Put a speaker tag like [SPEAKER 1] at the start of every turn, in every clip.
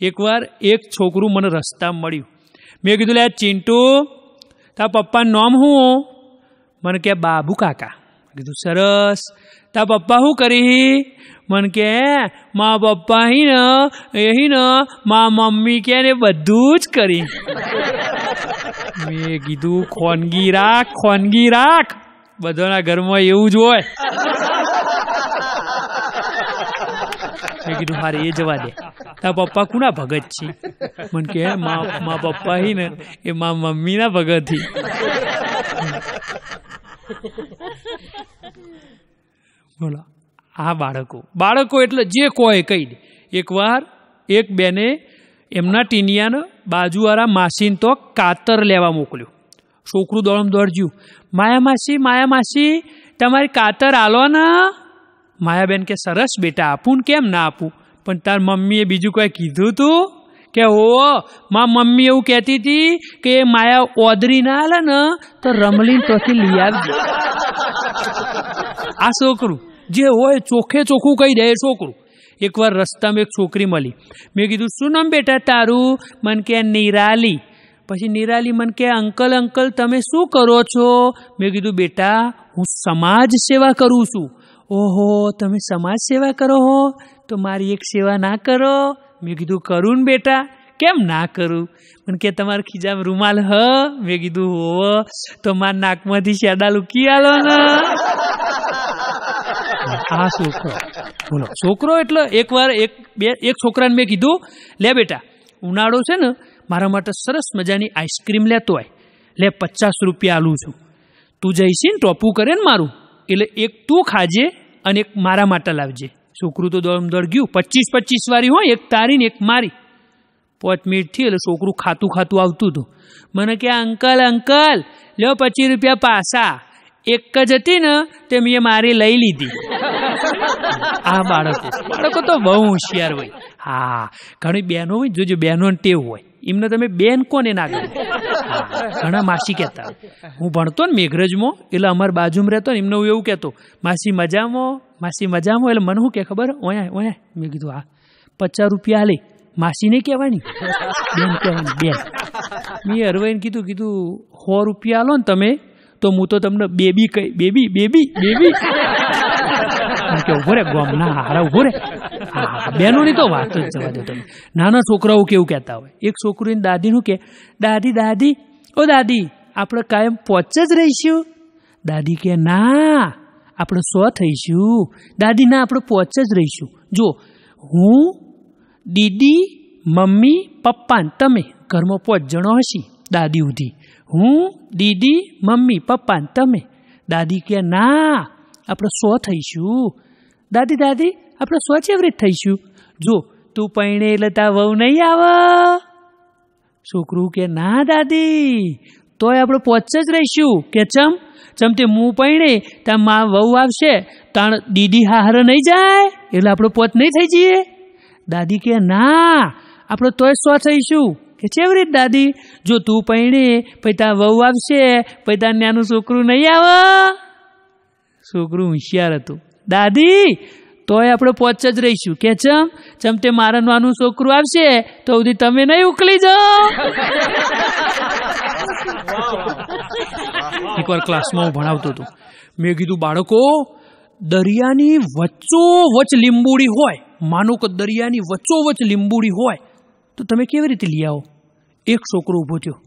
[SPEAKER 1] એકવાર એક છોકરું મને રસ્તામાં મળ્યું મેં કીધું લે ચિંટુ તારા પપ્પાનું નામ શું મને કે બાબુ કાકા મેં કીધું સરસ તારા પપ્પા શું કરી મને કે મા પપ્પા હી ને એ હી ને મા મમ્મી કે ને બધું જ કરી મેં કીધું ખોનગી રાખ ખોનગી રાખ બધાના ઘરમાં એવું જ હોય મેં કીધું, હારે, એ જવા દે. તારા પપ્પા કુના ભગત છે? મને કે મા પપ્પા હી ને, એ મા મમ્મીના ભગત હી. બોલો, આ બાળકો. બાળકો એટલે જે કોઈ કહી દે. એકવાર એક બેને એમના ટીનિયાને બાજુવાળા માસીને તો કાતર લેવા મોકલ્યું. છોકરું દોડમ દોડજ્યું. માયા માસી માયા માસી, તમારી કાતર આલો ને માયાબેન કે, સરસ બેટા, આપું ને કેમ ના આપું? પણ તાર મમ્મીએ બીજું કંઈ કીધું તું? કે, હો મા મમ્મી એવું કહેતી હતી કે માયા ઓદરી ના હાલે ને, તો રમલી તોથી લઈ આવજો. આ છોકરું, જે હોય ચોખે ચોખ્ખું કહી દે છોકરું. એકવાર રસ્તામાં એક છોકરી મળી. મેં કીધું, શું નામ બેટા તારું? મન કે, નિરાલી. પછી નિરાલી મન કે, અંકલ અંકલ, તમે શું કરો છો? મેં કીધું, બેટા, હું સમાજ સેવા કરું છું. ઓહો, તમે સમાજ સેવા કરો હો, તો મારી એક સેવા ના કરો. મેં કીધું કરું ને બેટા, કેમ ના કરું? મને કે, તમારા ખીજામાં રૂમાલ હ. મેં કીધું, હો, તો મારા નાકમાંથી શેડા લૂકી આલો ને. આ છોકરો. બોલો, છોકરો એટલે એકવાર એક, બે, એક છોકરાને મેં કીધું, લે બેટા, ઉનાળો છે ને, મારા માટે સરસ મજાની આઈસ્ક્રીમ લેતો હોય લે, પચાસ રૂપિયા આલું છું. તું જઈશી ને ટોપું કરે ને મારું. એટલે એક તું ખાજે અને એક મારા માટે લાવજે. છોકરું તો દોડ દોડ ગયું પચીસ પચીસ વાળી હોય એક તારી ને એક મારી. પાંચ મિનિટથી એટલે છોકરું ખાતું ખાતું આવતું હતું. મને કે અંકલ અંકલ લ્યો પચીસ રૂપિયા પાસા. એક જ હતી ને તે મેં મારી લઈ લીધી. આ બાળકો. બાળકો તો બહુ હોશિયાર હોય. હા ઘણી બહેનો હોય જોજો બહેનો ટેવ હોય. એમને તમે બેન કોને ના ગમે? હા, ઘણા માસી કહેતા. હું ભણતો ને મેઘરજમાં, એટલે અમારા બાજુમાં રહેતો ને એમને હું એવું કહેતો, માસી મજામાં માસી મજામાં એટલે મને શું કે ખબર? ઓયા ઓયા. મેં કીધું, હા. પચાસ રૂપિયા લે. માસી નહીં કહેવાની. બેન કહેવાની, બેન. મેં હરવાઈને કીધું કીધું, સો રૂપિયા આલો ને તમે, તો હું તો તમને બેબી કઈ, બેબી બેબી બેબી. ઊભો રે ગોમ ના હારા, ઊભો રે. બહેનોની તો વાત જ જવા દો તમે નાના છોકરાઓ કેવું કહેતા હોય? એક છોકરીને દાદીનું કે, દાદી દાદી, ઓ દાદી, આપણે કાયમ પહોંચે જ રહીશું. દાદી કે, ના, આપણે સો થઈશું. દાદી, ના, આપણે પહોંચે જ રહીશું. જો, હું, દીદી, મમ્મી, પપ્પા તમે ઘરમાં પાંચ જણો હશી દાદી ઉધી હું, દીદી, મમ્મી, પપ્પા તમે. દાદી કે, ના, આપણે સો થઈશું. દાદી દાદી આપણે સો ચેવરેજ થઈશું. જો તું પૈણે એટલે તા વહુ નહીં આવે. છોકરું કે, ના દાદી, તોય આપણે પહોંચે જ રહીશું. કે, ચમ ચમ તે મું પૈણે ત્યાં મા વહુ આવશે, તાણ દીદી હાહર નહીં જાય, એટલે આપણે પોત નહીં થઈ જઈએ. દાદી કે, ના, આપણે તોય સ્વ થઈશું કે, ચેવી રીત દાદી, જો તું પૈણે, પછી ત્યાં વહુ આવશે, પછી ત્યાં નાનું છોકરું નહીં આવે. છોકરું હોશિયાર હતું. દાદી તોય આપણે પોચ જ રહીશું. કે ચમ ચમ તે મારા નાનું છોકરું આવશે, તો સુધી તમે નહીં ઉકલી જાઓ. એકવાર ક્લાસમાં હું ભણાવતો હતો. મેં કીધું, બાળકો, દરિયાની વચ્ચોવચ લીંબુડી હોય. માનો કે દરિયાની વચ્ચોવચ લીંબુડી હોય. તો તમે કેવી રીતે લઈ આવો? એક છોકરો ઊભો થયો.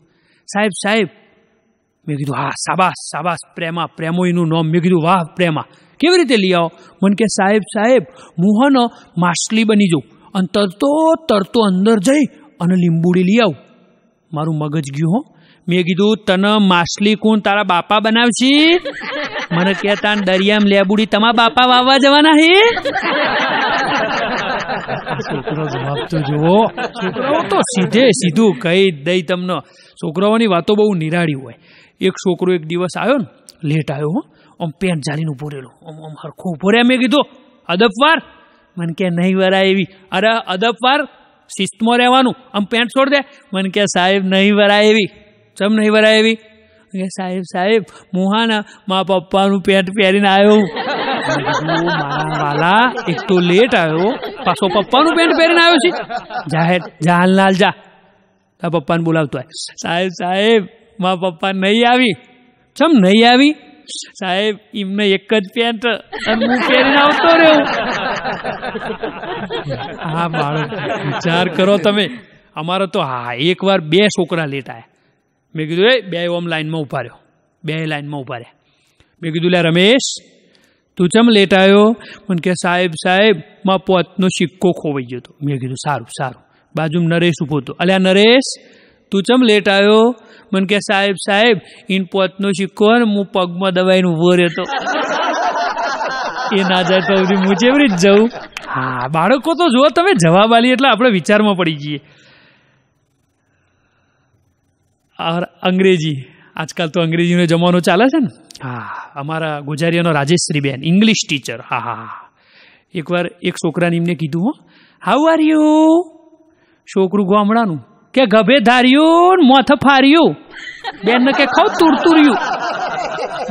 [SPEAKER 1] સાહેબ સાહેબ. મેં કીધું, હા સાબાસ સાબાસ પ્રેમા પ્રેમોઈનું નામ. મેં કીધું, વાહ, પ્રેમા. કેવી રીતે લઈ આવો? મને કે, સાહેબ સાહેબ, હું હે માછલી બની જાઉં અને તરતો તરતો અંદર જઈ અને લીંબુડી લઈ આવું. મારું મગજ ગયું હો. મેં કીધું, તને માછલી કોણ તારા બાપા બનાવશી? મને કે, તાન દરિયામાં લેબુડી તમા બાપા વાવવા જવાના હે? છોકરો જવાબ તો જુઓ. છોકરાઓ તો સીધે સીધું કહી દઈ તમને. છોકરાઓની વાતો બહુ નિરાળી હોય. એક છોકરો એક દિવસ આવ્યો ને, લેટ આવ્યો આમ પેન્ટ જાલીને ઊભો રહેલો. આમ આમ હરખો ઊભો રહ્યા. મેં કીધું અદપવાર મને કે, નહીં વરાય એવી. અરે અદપવાર શિસ્તમાં રહેવાનું. આમ પેન્ટ છોડ દે. મને કે, સાહેબ, નહીં વરાય એવી. ચમ નહીં વરાય એવી? કે સાહેબ સાહેબ, મોહાના મા પપ્પાનું પેન્ટ પહેરીને આવ્યો મારા વાલા, એક તો લેટ આવ્યો પાછો પપ્પાનું પેન્ટ પહેરીને આવ્યો છે. જાહેર જાનલાલ જા. તારા પપ્પાને બોલાવતો હોય સાહેબ સાહેબ, મા પપ્પા નહીં આવી. ચમ નહીં આવી? સાહેબ, એમને એક જ પેન્ટ પહેરીને આવતો રહ્યો. હા બાળક વિચાર કરો તમે. અમારો તો હા, એકવાર બે છોકરા લેતા મેં કીધું, એ, બે ઓમ લાઈનમાં ઊભા રહ્યો. બે લાઈનમાં ઊભા રહ્યા. મેં કીધું, લે, રમેશ, તું ચમ લેટ આવ્યો? મને કે, સાહેબ સાહેબમાં પોતનો સિક્કો ખોવાઈ ગયો હતો. મેં કીધું, સારું સારું. બાજુમાં નરેશ ઊભો હતો. અલ્યા, નરેશ તું ચમ લેટ આવ્યો? મને કે સાહેબ સાહેબ ઇન પોતનો સિક્કો ને હું પગમાં દબાઈને ઊભો રહેતો. એ ના જાય તો હું કેવી જ જઉં? હા બાળકો તો જો તમે જવાબ આલી એટલે આપણે વિચારમાં પડી જઈએ. અંગ્રેજી આજકાલ તો અંગ્રેજીનો જમાનો ચાલે છે ને? હા. અમારા ગુજારીયાનો રાજેશ્રીબેન ઇંગ્લિશ ટીચર હા હા હા. એકવાર એક છોકરાને એમને કીધું હો હાઉ આર યુ છોકરું ગામડાનું કે ગભે ધાર્યું, મથ ફાર્યું. બેનને કે ખાવ તુરતુર્યું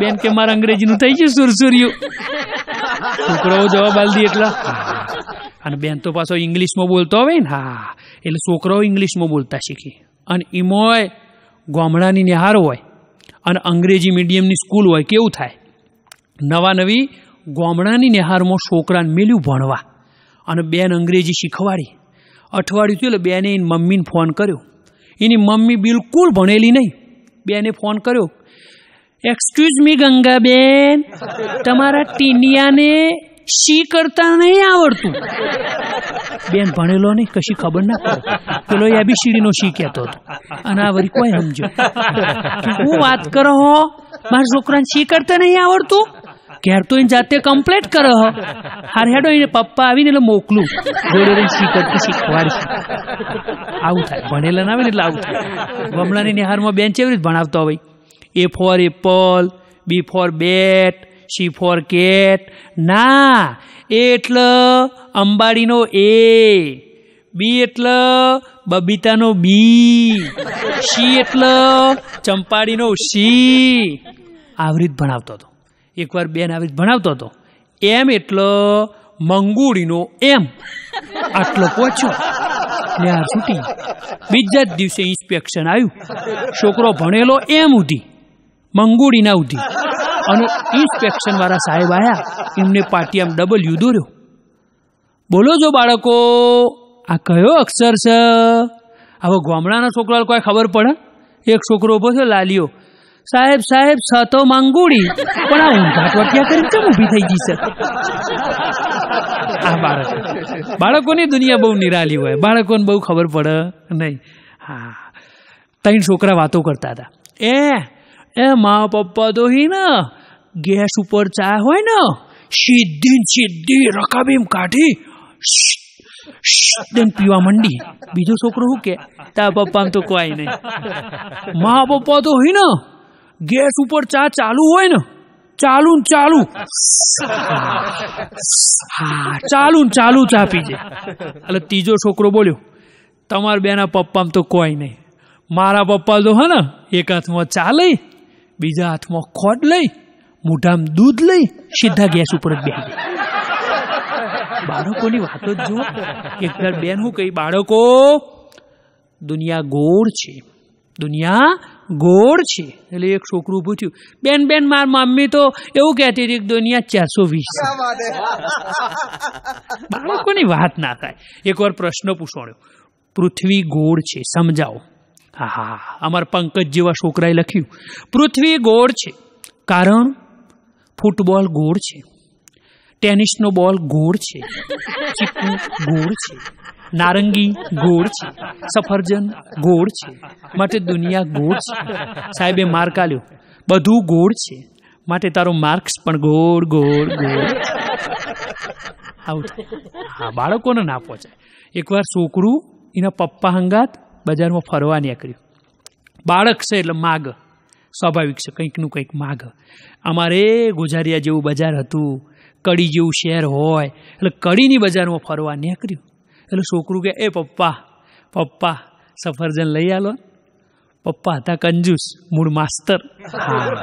[SPEAKER 1] બેન કે મારા અંગ્રેજીનું થઈ ગયું સુરસુર્યું છોકરાઓ જવાબ આલદી એટલા. અને બેન તો પાછો ઇંગ્લિશમાં બોલતો હોય ને, હા. એટલે છોકરાઓ ઇંગ્લિશમાં બોલતા શીખી. અને એમાંય ગામડાની નિહાર હોય અને અંગ્રેજી મીડિયમની સ્કૂલ હોય, કેવું થાય? નવા નવી ગામડાની નિહારમાં છોકરાને મેલ્યું ભણવા. અને બેન અંગ્રેજી શીખવાડી. અઠવાડિયું થયું એટલે બેને એની મમ્મીને ફોન કર્યો. એની મમ્મી બિલકુલ ભણેલી નહીં. બેને ફોન કર્યો એક્સક્યુઝ મી ગંગાબેન, તમારા ટીનિયાને શી કરતા નહીં આવડતું? બેન ભણેલો નહીં, કશી ખબર ના પડે. પેલો એબીસીડી નો શી કહેતો હતો. અને આ વરી કોઈ સમજો હું વાત કરો હો, મારા છોકરાને શી કરતા નહીં આવડતું? ઘેર તો એને જાતે કમ્પ્લેટ કરો હાર હેડો એને પપ્પા આવીને એટલે મોકલું. જોડે રહીને શીખવાડી આવું થાય. ભણેલા આવે ને એટલે આવું થાય. ગમલાની નિહારમાં બેન કેવી રીતે ભણાવતો હોય. A for apple B for bat, C for cat. ના એ એટલે અંબાડીનો એ, બી એટલે બબીતાનો બી, સી એટલે ચંપાડીનો સી. આવી રીત ભણાવતો હતો. એકવાર બેન આવી ભણાવતો હતો. એમ એટલે મંગુડીનો એમ આટલો પહોંચ્યો. ને આ છૂટી બીજા જ દિવસે ઇન્સ્પેક્શન આવ્યું. છોકરો ભણેલો એમ ઉધી મંગુડીના ઉધી. અને ઇન્સ્પેક્શન વાળા સાહેબ આયા, એમને પાટી આમ ડબલ્યુ દોર્યો. બોલો જો બાળકો, આ કયો અક્ષર છે? હવે ગામડાના છોકરા કોઈ ખબર પડે? એક છોકરો ઊભો છે, લાલિયો. સાહેબ સાહેબ છ તો માંગુડી. પણ આ ટોટિયા કરીને કેમ ઊભી થઈ ગઈ બાળકોની દુનિયા બહુ નિરાલી હોય. બાળકોને બહુ ખબર પડે નહીં. હા. ત્રણ છોકરા વાતો કરતા હતા. એ એ મા પપ્પા તો હી ને, ગેસ ઉપર ચા હોય ને, સીધી સીધી રકાબીમ કાઢી એમ પીવા મંડી. બીજો છોકરો શું કે? તા પપ્પા તો કોઈ નહીં. મા પપ્પા તો હોય ને ગેસ ઉપર ચા ચાલુ હોય ને, ચાલુ ચાલુ. ચાલુ ચાલુ ચા પીજે એટલે ત્રીજો છોકરો બોલ્યો, તમારા બેના પપ્પામાં તો કોઈ નહીં. મારા પપ્પા તો હે ને, એક હાથમાં ચા લઈ, બીજા હાથમાં ખોટ લઈ, મોઢામાં દૂધ લઈ, સીધા ગેસ ઉપર જ બેસી બાળકોની વાતો જ જુઓ. એક બેન હું કહી, બાળકો, દુનિયા ગોળ છે. દુનિયા ગોળ છે. એટલે એક છોકરું પૂછ્યું બેન બેન માર મમ્મી તો એવું કહેતી હતી કે દુનિયા ચારસો વીસ. બાળકોની વાત ના થાય. એકવાર પ્રશ્ન પૂછવાનો પૃથ્વી ગોળ છે સમજાવો. હા હા અમારા પંકજ જેવા છોકરાએ લખ્યું પૃથ્વી ગોળ છે કારણ ફૂટબોલ ગોળ છે ટેનિસનો બોલ ગોળ છે ગોળ છે. નારંગી ગોળ છે. સફરજન ગોળ છે. માટે દુનિયા ગોળ છે. સાહેબે માર્ક આલ્યો બધું ગોળ છે. માટે તારો માર્ક્સ પણ ગોળ ગોળ ગોળ આવું હા, બાળકોને ના પહોંચાય. એકવાર છોકરું એના પપ્પા હંગાત બજારમાં ફરવા નીકળ્યું. બાળક છે એટલે માગ. સ્વાભાવિક છે કંઈકનું કંઈક માગ. અમારે ગુજારિયા જેવું બજાર હતું. કડી જેવું શહેર હોય. એટલે કડીની બજારમાં ફરવા નીકળ્યું. એટલે છોકરું કે એ પપ્પા પપ્પા સફરજન લઈ આલો. પપ્પા હતા કંજૂસ મૂળ માસ્તર.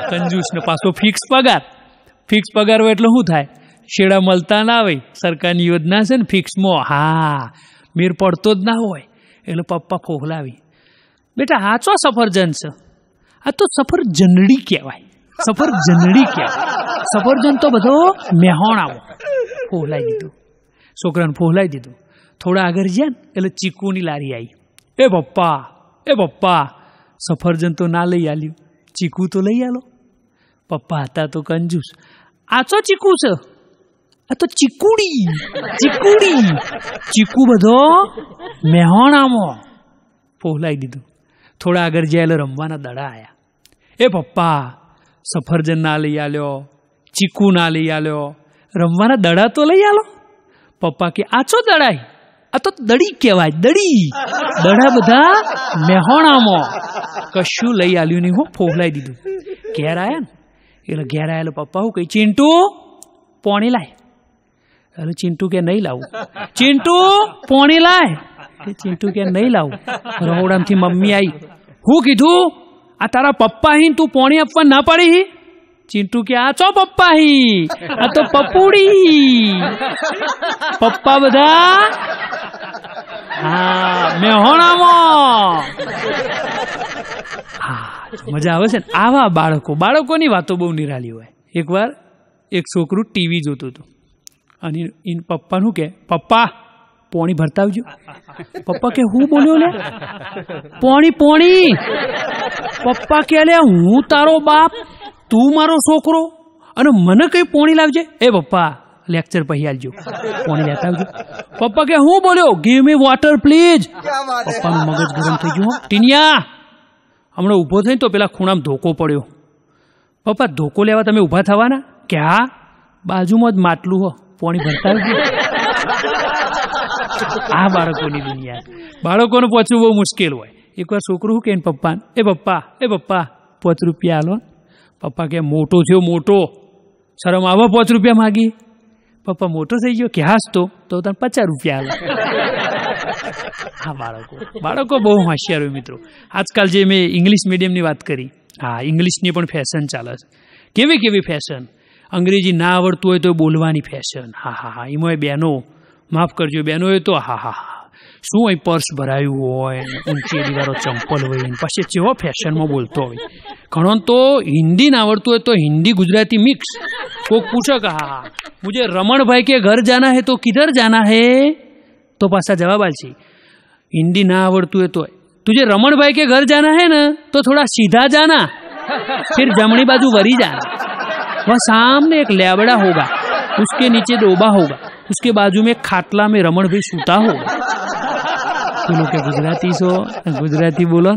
[SPEAKER 1] કંજૂસ ને પાછો ફિક્સ પગાર. ફિક્સ પગાર હોય એટલે શું થાય? શેડા મળતા ના આવે સરકારની યોજના છે ને ફિક્સમાં હા મેર પડતો જ ના હોય. એટલે પપ્પા ફોહલાવી બેટા આ ચો સફરજન છે? આ તો સફરજનડી કહેવાય. સફરજનડી કહેવાય. સફરજન તો બધો મેહોણામાં ફોહલાઈ દીધું. છોકરાને ફોહલાઈ દીધું. થોડા આગળ ગયા ને એટલે ચીકુની લારી આવી. એ પપ્પા એ પપ્પા, સફરજન તો ના લઈ આલ્યું. ચીકુ તો લઈ આલો. પપ્પા હતા તો કંજૂસ. છો ચીકુ છે? આ તો ચીકુડી. ચીકુડી. ચીકુ બધો મેહોણામાં. પહોલાઈ દીધું. થોડા આગળ જાય એટલે રમવાના દડા આવ્યા એ પપ્પા, સફરજન ના લઈ આલ્યો, ચીકુ ના લઈ આલ્યો. રમવાના દડા તો લઈ આલો. પપ્પા કે આછો દડાય આ તો દડી કહેવાય દડી દડા બધા મેહોણામાં. કશું લઈ આલ્યું નહીં હું ફોહલાઈ દીધું. ઘેર આવ્યા ને, એટલે ઘેર આવેલો પપ્પા હું કહી ચિંટુ, પોણી લાય. એટલે ચિંટુ કે નહીં લાવું. ચિંટુ, પોણી લાય. ચિંટુ કે નહીં લાવું. રહોડામથી મમ્મી આવી હું કીધું, આ તારા પપ્પા અહીં તું પોણી આપવા ના પાડી ચિંટુ કે, આ ચો પપ્પા હી આ તો પપુડી. પપ્પા બધા, હા, મેહોણામાં. હા, મજા આવે છે ને. આવા બાળકો, બાળકોની વાતો બહુ નિરાલી હોય. એકવાર એક છોકરું ટીવી જોતું હતું. અને ઇન પપ્પાનું કે, પપ્પા, પોણી ભરતા આવજો પપ્પા કે, હું બોલ્યો લે પોણી પોણી. પપ્પા કે લે હું તારો બાપ તું મારો છોકરો? અને મને કઈ પોણી લાવજે? એ પપ્પા લેક્ચર પછી આલજો. પોણી લેતા આવજો. પપ્પા કે, હું બોલ્યો ગીવ મી વોટર પ્લીઝ પપ્પાનું મગજ ગરમ થઈ ગયું. ટીનિયા, હમણાં ઊભો થઈને તો પેલા ખૂણામાં ધોકો પડ્યો. પપ્પા, ધોકો લેવા તમે ઊભા થવાના? કે હા બાજુમાં જ માટલું, હો. પોણી ભરતા આ બાળકોની દુનિયા. બાળકોને પહોંચવું બહુ મુશ્કેલ હોય. એકવાર છોકરું કે પપ્પા એ પપ્પા એ પપ્પા, પાંચ રૂપિયા હાલો પપ્પા કે મોટો થયો, મોટો. શરમ આવો પાંચ રૂપિયા માગી? પપ્પા, મોટો થઈ ગયો કે હાસ તો તો તને પચાસ રૂપિયા આવે હા, બાળકો. બાળકો બહુ હોશિયાર હોય મિત્રો. આજકાલ જે મેં ઇંગ્લિશ મીડિયમની વાત કરી, હા, ઇંગ્લિશની પણ ફેશન ચાલે છે. કેવી કેવી ફેશન અંગ્રેજી ના આવડતું હોય તો બોલવાની ફેશન હા હા હા. એમાં બેનો માફ કરજો હોય તો, હા હા હા. શું અહીં પર્સ ભરાયું હોય ઊંચી દિવારો ચંપલ હોય એની પાસે જેવો ફેશનમાં બોલતો હોય ઘણો તો હિન્દી ના આવડતું હોય તો હિન્દી ગુજરાતી મિક્સ કોક પૂછે કે હા મુજે રમણભાઈ કે ઘર જાના હે તો કિધર જાના હે તો પાછા જવાબ આલશે હિન્દી ના આવડતું હોય તો તુજે રમણભાઈ કે ઘર જાના હે ને તો થોડા સીધા જાના फिर जमनी बाजू वरी जाना वह सामने एक लेबड़ा होगा उसके नीचे डोबा होगा उसके बाजू में खाटला में रमण भी सूता होगा તું કે ગુજરાતી છો, ગુજરાતી બોલો.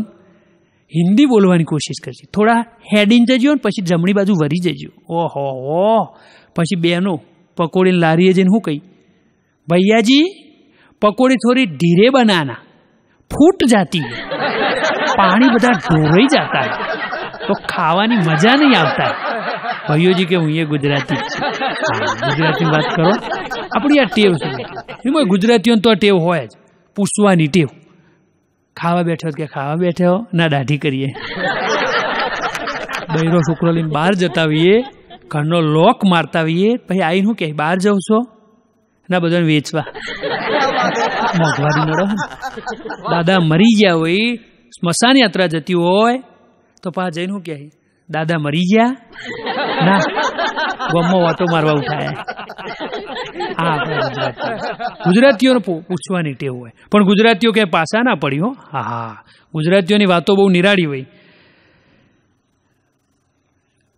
[SPEAKER 1] હિન્દી બોલવાની કોશિશ કરજે. થોડા હેડીને જજો ને, પછી જમણી બાજુ વરી જજો. ઓહો, હો. પછી બેનો, પકોડીને લારીએ જઈને શું કહી ભૈયાજી, પકોડી થોડી ધીરે બનાના. ફૂટ જાતી. પાણી બધા ઢોરાઈ જતા. તો ખાવાની મજા નહીં આવતા. ભાઈઓજી કે હું એ ગુજરાતી ગુજરાતીની વાત કરો. આપણી આ ટેવ છે એમાં ગુજરાતીઓને તો ટેવ હોય જ. પૂછવાની ટેવ. ખાવા બેઠો કે ખાવા બેઠો? ના, દાઢી કરીએ. બૈરો છોકરો લઈને બહાર જતા હોઈએ, ઘરનો લોક મારતા હોઈએ, પછી આવીને શું કહે? બહાર જાઉં છો? ના, બધાને વેચવા. મોંઘવારી મળો દાદા મરી ગયા હોય, સ્મશાન યાત્રા જતી હોય, તો પા જઈને શું કહે? દાદા મરી ગયા? ના, ગમો વાતો મારવા ઉઠાયા. હા ગુજરાતીઓને પૂછવાની ટેવ હોય. પણ ગુજરાતીઓ ક્યાંય પાછા ના પડી હો. હા હા. ગુજરાતીઓની વાતો બહુ નિરાળી હોય.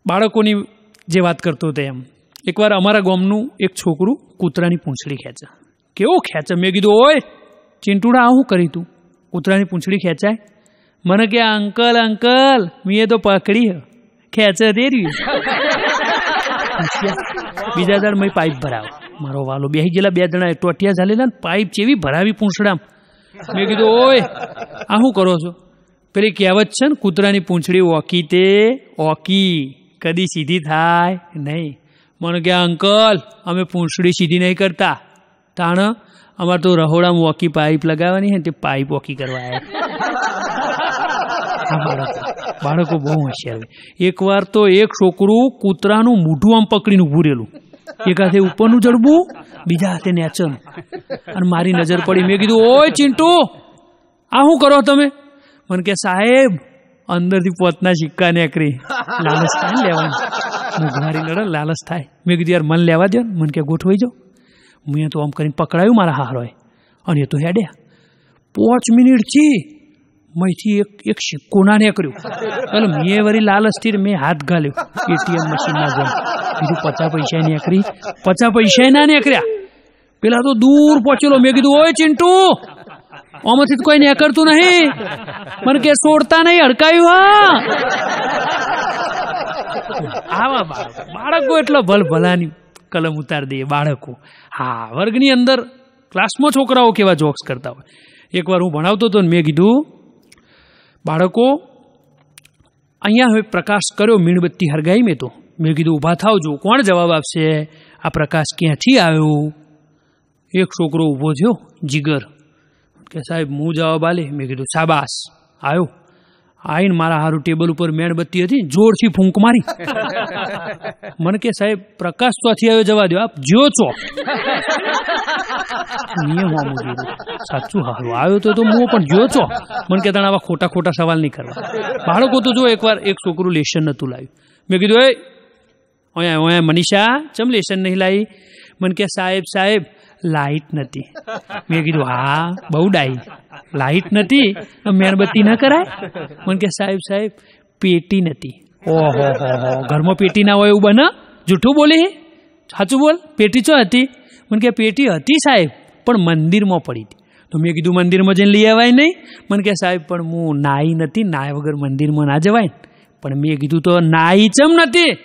[SPEAKER 1] બાળકોની જે વાત કરતો હતો એમ. એકવાર અમારા ગામનું એક છોકરું કૂતરાની પૂંછડી ખેંચે. કેવો ખેંચે? મેં કીધું ઓય ચિંટુડા આ શું કરી તું? કૂતરાની પૂંછડી ખેંચાય? મને કે અંકલ અંકલ મેં તો પકડી ખેંચે તે રહ્યું. બીજા દાડ મેં પાઇપ ભરાવ મારો વાલો બેહી ગયેલા બે જણા ટોટિયા ચાલેલા ને પાઇપ ચેવી ભરાવી પૂંછડામ. મેં કીધું, ઓય, આ શું કરો છો? પેલી કહેવત છે ને, કૂતરાની પૂંછડી ઓકી તે ઓકી, કદી સીધી થાય નહીં. મને કે, અંકલ, અમે પૂંછડી સીધી નહીં કરતા. તાણ, અમારે તો રહોડામાં વોકી પાઇપ લગાવવાની ને, તે પાઇપ વોકી કરવા આવ્યા બાળકો બહુ હોશિયાર એકવાર તો એક છોકરું કૂતરાનું મૂઢું આમ પકડીને ઉભું રહેલું. એક હાથે ઉપરનું જડબું બીજા હાથે નેચરનું. અને મારી નજર પડી. મેં કીધું, ઓય, ચિંટુ, આ શું કરો તમે? મને કે, સાહેબ, અંદરથી પોતના સિક્કા નેકરી. લાલચ થાય લેવાની. મોઘવારી લડે લાલચ થાય. મેં કીધું, યાર, મન લેવા દો મને કે, ગોઠવાઈ જાઓ. મેં તો આમ કરીને પકડાયું મારા હારોએ. અને એ તો હેડ્યા. પાંચ મિનિટથી મયથી એક એક સિક્કો ના નીકળ્યો. એટલે મેં વળી લાલચથી મેં હાથ ગાલ્યો એટીએમ મશીનમાં જમ કીધું પચાસ પૈસા નીકળી પચાસ પૈસા ના નીકળ્યા પેલા તો દૂર પહોંચેલો. મેં કીધું, ઓય ચિંટુ, આમાંથી કોઈ નીકળતું નહીં. મને કે છોડતા નહીં અડકાયું હા. આવા બાળકો. એટલા ભલ ભલાની કલમ ઉતાર દે બાળકો. હા, વર્ગની અંદર ક્લાસમાં છોકરાઓ કેવા જોક્સ કરતા હોય. એકવાર હું ભણાવતો હતો ને મેં કીધું, બાળકો, અહીંયા હવે પ્રકાશ કર્યો, મીણબત્તી હરગાઈ મેં તો. મેં કીધું ઊભા થાવજો કોણ જવાબ આપશે? આ પ્રકાશ ક્યાંથી આવ્યો? એક છોકરો ઊભો થયો જીગર. કે સાહેબ હું જવાબ આલે? મેં કીધું શાબાસ આવ્યો આવીને મારા હારું ટેબલ ઉપર મેણબત્તી હતી જોરથી ફૂંક મારી. મને કે સાહેબ પ્રકાશ તો આવ્યો? જવા દો. આપ જો છો. સાચું હારું. આવ્યો તો તો હું પણ જો છો. મને કે તને આવા ખોટા ખોટા સવાલ નહીં કરવા. બાળકો તો જો એકવાર એક છોકરું લેશન નહોતું લાવ્યું. મેં કીધું એ ઓયા ઓયા મનીષા, ચમ લેશન નહીં લાવી મને કે, સાહેબ સાહેબ, લાઈટ નથી. મેં કીધું, હા, બહુ ડાઈ. લાઈટ નથી? મેણબત્તી ના કરાય? મને કે, સાહેબ સાહેબ, પેટી નથી. ઓહો, હો ઘરમાં પેટી ના હોય એવું બને? જૂઠું બોલે સાચું બોલ, પેટી ચો હતી? મને કે, પેટી હતી, સાહેબ, પણ મંદિરમાં પડી હતી. તો મેં કીધું, મંદિરમાં જઈને લઈ આવાય નહીં? મને કે, સાહેબ, પણ હું નાઈ નથી, નાય વગર મંદિરમાં ના જવાય. પણ મેં કીધું, તો નાઈ ચમ નથી?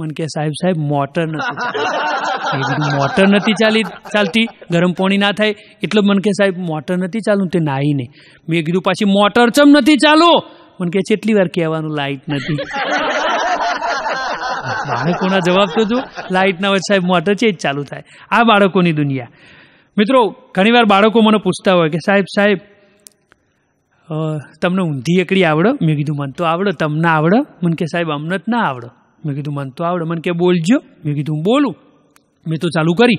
[SPEAKER 1] મને કે સાહેબ સાહેબ, મોટર નથી મોટર નથી ચાલી, ચાલતી. ગરમ પાણી ના થાય એટલે મને કે સાહેબ, મોટર નથી ચાલુ તે નાહી નહીં. મેં કીધું, પાછી મોટર ચમ નથી ચાલુ? મને કે કેટલી વાર કહેવાનું લાઇટ નથી. બાળકોના જવાબ તો જો, લાઈટ ના હોય સાહેબ, મોટર છે જ ચાલુ થાય. આ બાળકોની દુનિયા. મિત્રો, ઘણીવાર બાળકો મને પૂછતા હોય કે, સાહેબ સાહેબ તમને ઊંધી એકડી આવડે? મેં કીધું, મને તો આવડે, તમને આવડે? મને કે, સાહેબ, અમને જ ના આવડે. મેં કીધું મને તો આવડે. મને કે બોલજો. મેં કીધું હું બોલું. મેં તો ચાલુ કરી.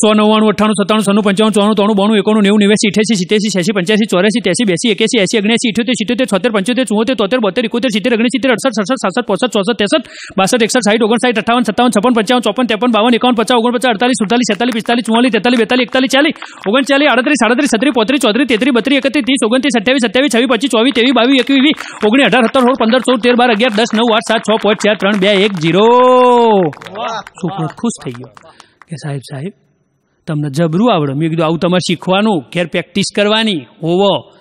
[SPEAKER 1] સો નવ્વાણું અઠ્ઠાણું સત્તાણું સન્નું પંચાવન ચોણું ત્રણું બાણું એકોણું નેવું નેવ્યાસી અઠ્યાસી સિત્યાસી છ્યાસી પંચ્યાસી ચોરાસી ત્યાસી બેસી એક્યાસી એસી ઓગણ્યાસી ઇઠ્યોતેર સિત્યોતેર છોતેર પંચોતેર ચુંવોતેર તોતેર બોતેર ઇકોતેર સિત્તેર ઓગણસિત્તેર અડસઠ સડસઠ સાસઠ પોસઠ ચોસઠ તેસઠ બાસઠ એકસઠ સાઠ ઓગણસાઠ અઠાવન સત્તાવન છપ્પન પંચાવન ચોપન ત્રેપન બાવન એકાવન પચાસ ઓગણપચાસ અડતાલીસ સુડતાલીસ છેતાલીસ પિસ્તાલીસ ચુવાલીસ તેતાલીસ બેતાલીસ એકતાલીસ ચાલીસ ઓગણચાલીસ આડત્રીસ સાડત્રીસ છત્રીસ પોત્રીસ ચોત્રીસ તેત્રીસ બત્રીસ એકત્રીસ ત્રીસ ઓગણત્રીસ અઠ્યાવીસ સત્યાવીસ છવ્વીસ પચીસ ચોવીસ તેવી બાવીસ એકવીસ વીસ ઓગણીસ અઢાર સત્તર સોળ પંદર સોળ તેર બાર અગિયાર દસ નવ આઠ સાત છ પાંચ ચાર ત્રણ બે એક જીરો. ખુશ થઈ ગયો. કે સાહેબ સાહેબ તમને જબરું આવડે. મેં કીધું આવું તમારે શીખવાનું. ઘેર પ્રેક્ટિસ કરવાની. હોવો.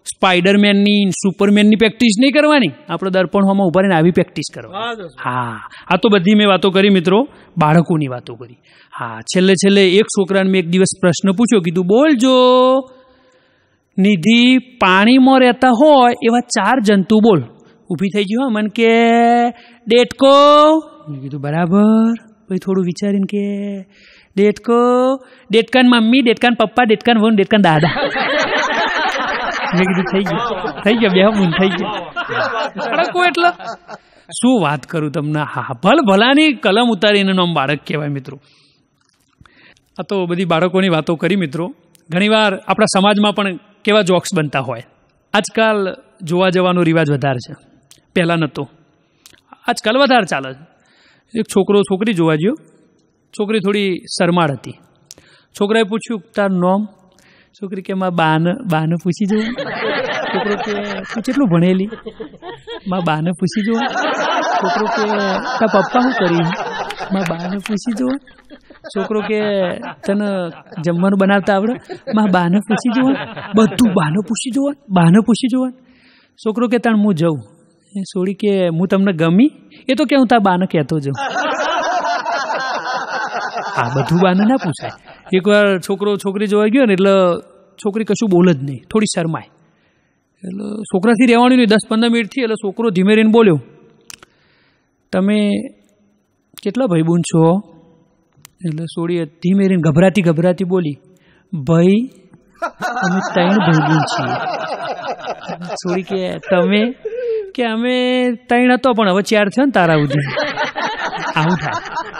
[SPEAKER 1] સ્પાઈડરમેનની સુપરમેનની પ્રેક્ટિસ નહીં કરવાની. આપણે દર્પણ હોમાં ઊભા રહીને આવી પ્રેક્ટિસ કરવાની હા. આ તો બધી મેં વાતો કરી મિત્રો. બાળકોની વાતો કરી. હા છેલ્લે છેલ્લે એક છોકરાને મેં એક દિવસ પ્રશ્ન પૂછ્યો. કીધું બોલજો. નિધિ પાણીમાં રહેતા હોય એવા ચાર જંતુ બોલ. ઊભી થઈ ગઈ મન મને કે ડેટકો. મેં કીધું બરાબર. પછી થોડું વિચારીને કે ડેટકો ડેટકાન મમ્મી ડેટકાન પપ્પા ડેટકાન વન ડેટકાન દાદા. મેં કીધું, થઈ ગયું, થઈ ગયો, બે મૂન થઈ ગયો. એટલે શું વાત કરું તમને? હા, ભલ ભલાની કલમ ઉતારીને નામ બાળક કહેવાય મિત્રો. આ તો બધી બાળકોની વાતો કરી મિત્રો. ઘણીવાર આપણા સમાજમાં પણ કેવા જોક્સ બનતા હોય. આજકાલ જોવા જવાનો રિવાજ વધારે છે. પહેલાં નહોતો. આજકાલ વધારે ચાલે છે. એક છોકરો છોકરી જોવા ગયો. છોકરી થોડી શરમાળ હતી. છોકરાએ પૂછ્યું, તાર નોમ? છોકરી કે, માં બાને બાને પૂછી જવું છોકરો કે, તું કેટલું ભણેલી? માં બાને પૂછી જવું છોકરો કે, તાર પપ્પા શું કરી? માં બાને પૂછી જવું છોકરો કે, તને જમવાનું બનાવતા આવડે? માં બાને પૂછી જવું બધું બાને પૂછી જવું બાને પૂછી જવું છોકરો કે, તણ હું જઉં. એ છોડી કે હું તમને ગમી? એ તો કે હું તાર બાને કહેતો જો આ બધું બાને ના પૂછાય. એકવાર છોકરો છોકરી જોવા ગયો ને એટલે છોકરી કશું બોલ જ નહીં. થોડી શરમાય. એટલે છોકરાથી રહેવાનું નહીં. દસ પંદર મિનિટથી એટલે છોકરો ધીમે રહીને બોલ્યો. તમે કેટલા ભાઈબંધ છો? એટલે સોડી ધીમે રહીને ગભરાતી ગભરાતી બોલી, ભાઈ, અમે ત્રણ ભાઈબંધ છીએ. સોડી કે, તમે કે અમે ત્રણ હતો, પણ હવે ચાર થયો ને તારા સુધી.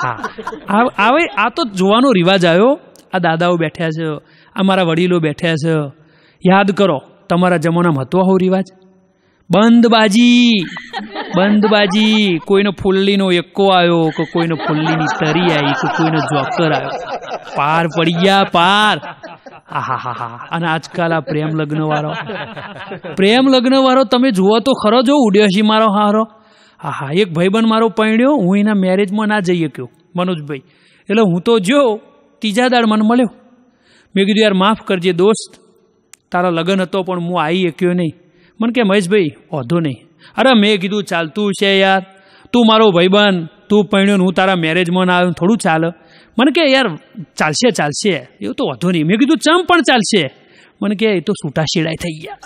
[SPEAKER 1] હા. આવે આ તો જોવાનો રિવાજ આવ્યો. આ દાદાઓ બેઠ્યા છે. આ મારા વડીલો બેઠ્યા છે. યાદ કરો, તમારા જમાનામાં હતો આવો રિવાજ? બંધબાજી. બંધબાજી. કોઈનો ફૂલ્લીનો એકો આવ્યો, કે કોઈનો ફૂલ્લીની તરી આવી, કે કોઈનો જોકર આવ્યો. પાર પડી ગયા, પાર. અને આજકાલ આ પ્રેમ લગ્ન વાળો. પ્રેમ લગ્ન વાળો તમે જુઓ તો ખરો જો, ઉડ્યોશી મારો હારો. હા હા, એક ભાઈબંધ મારો પૈણ્યો હું એના મેરેજમાં ના જઈ શક્યો, મનોજભાઈ. એટલે હું તો જો, ત્રીજા દાડ મને મળ્યો. મેં કીધું, યાર, માફ કરજે દોસ્ત. તારા લગ્ન હતો, પણ હું આવી શક્યો નહીં. મને કે, મહેશભાઈ, વાંધો નહીં. અરે, મેં કીધું, ચાલતું છે યાર. તું મારો ભાઈબંધ, તું પૈણ્યો હું તારા મેરેજમાં ના આવ્યો થોડું ચાલે. મને કે, યાર, ચાલશે ચાલશે. એવું તો વાંધો નહીં. મેં કીધું, ચમ પણ ચાલશે? મને કે, એ તો છૂટા શેડાઈ થઈ ગયા.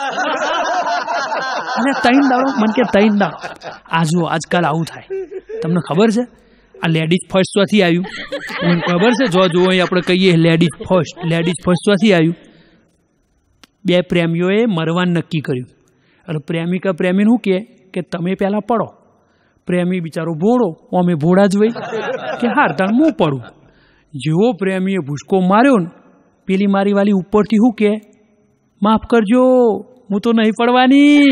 [SPEAKER 1] અને તૈન દાડો, મને કે તૈન દાડો. આ જુઓ, આજકાલ આવું થાય. તમને ખબર છે? આ લેડીઝ ફર્સ્ટ ચોથી આવ્યું. મને ખબર છે? જો, જુઓ આપણે કહીએ, લેડીઝ ફર્સ્ટ લેડીઝ ફર્સ્ટ ચોથી આવ્યું. બે પ્રેમીઓએ મરવાનું નક્કી કર્યું. એટલે પ્રેમિકા, પ્રેમીને શું કહે? કે, તમે પહેલાં પડો. પ્રેમી બિચારો ભોળો, અમે ભોળા જ હોય કે, હાર તાર હું પડું? જેવો પ્રેમીએ ભૂસકો માર્યો ને, પેલી મારી વાલી ઉપરથી શું કે? માફ કરજો, હું તો નહીં પડવાની.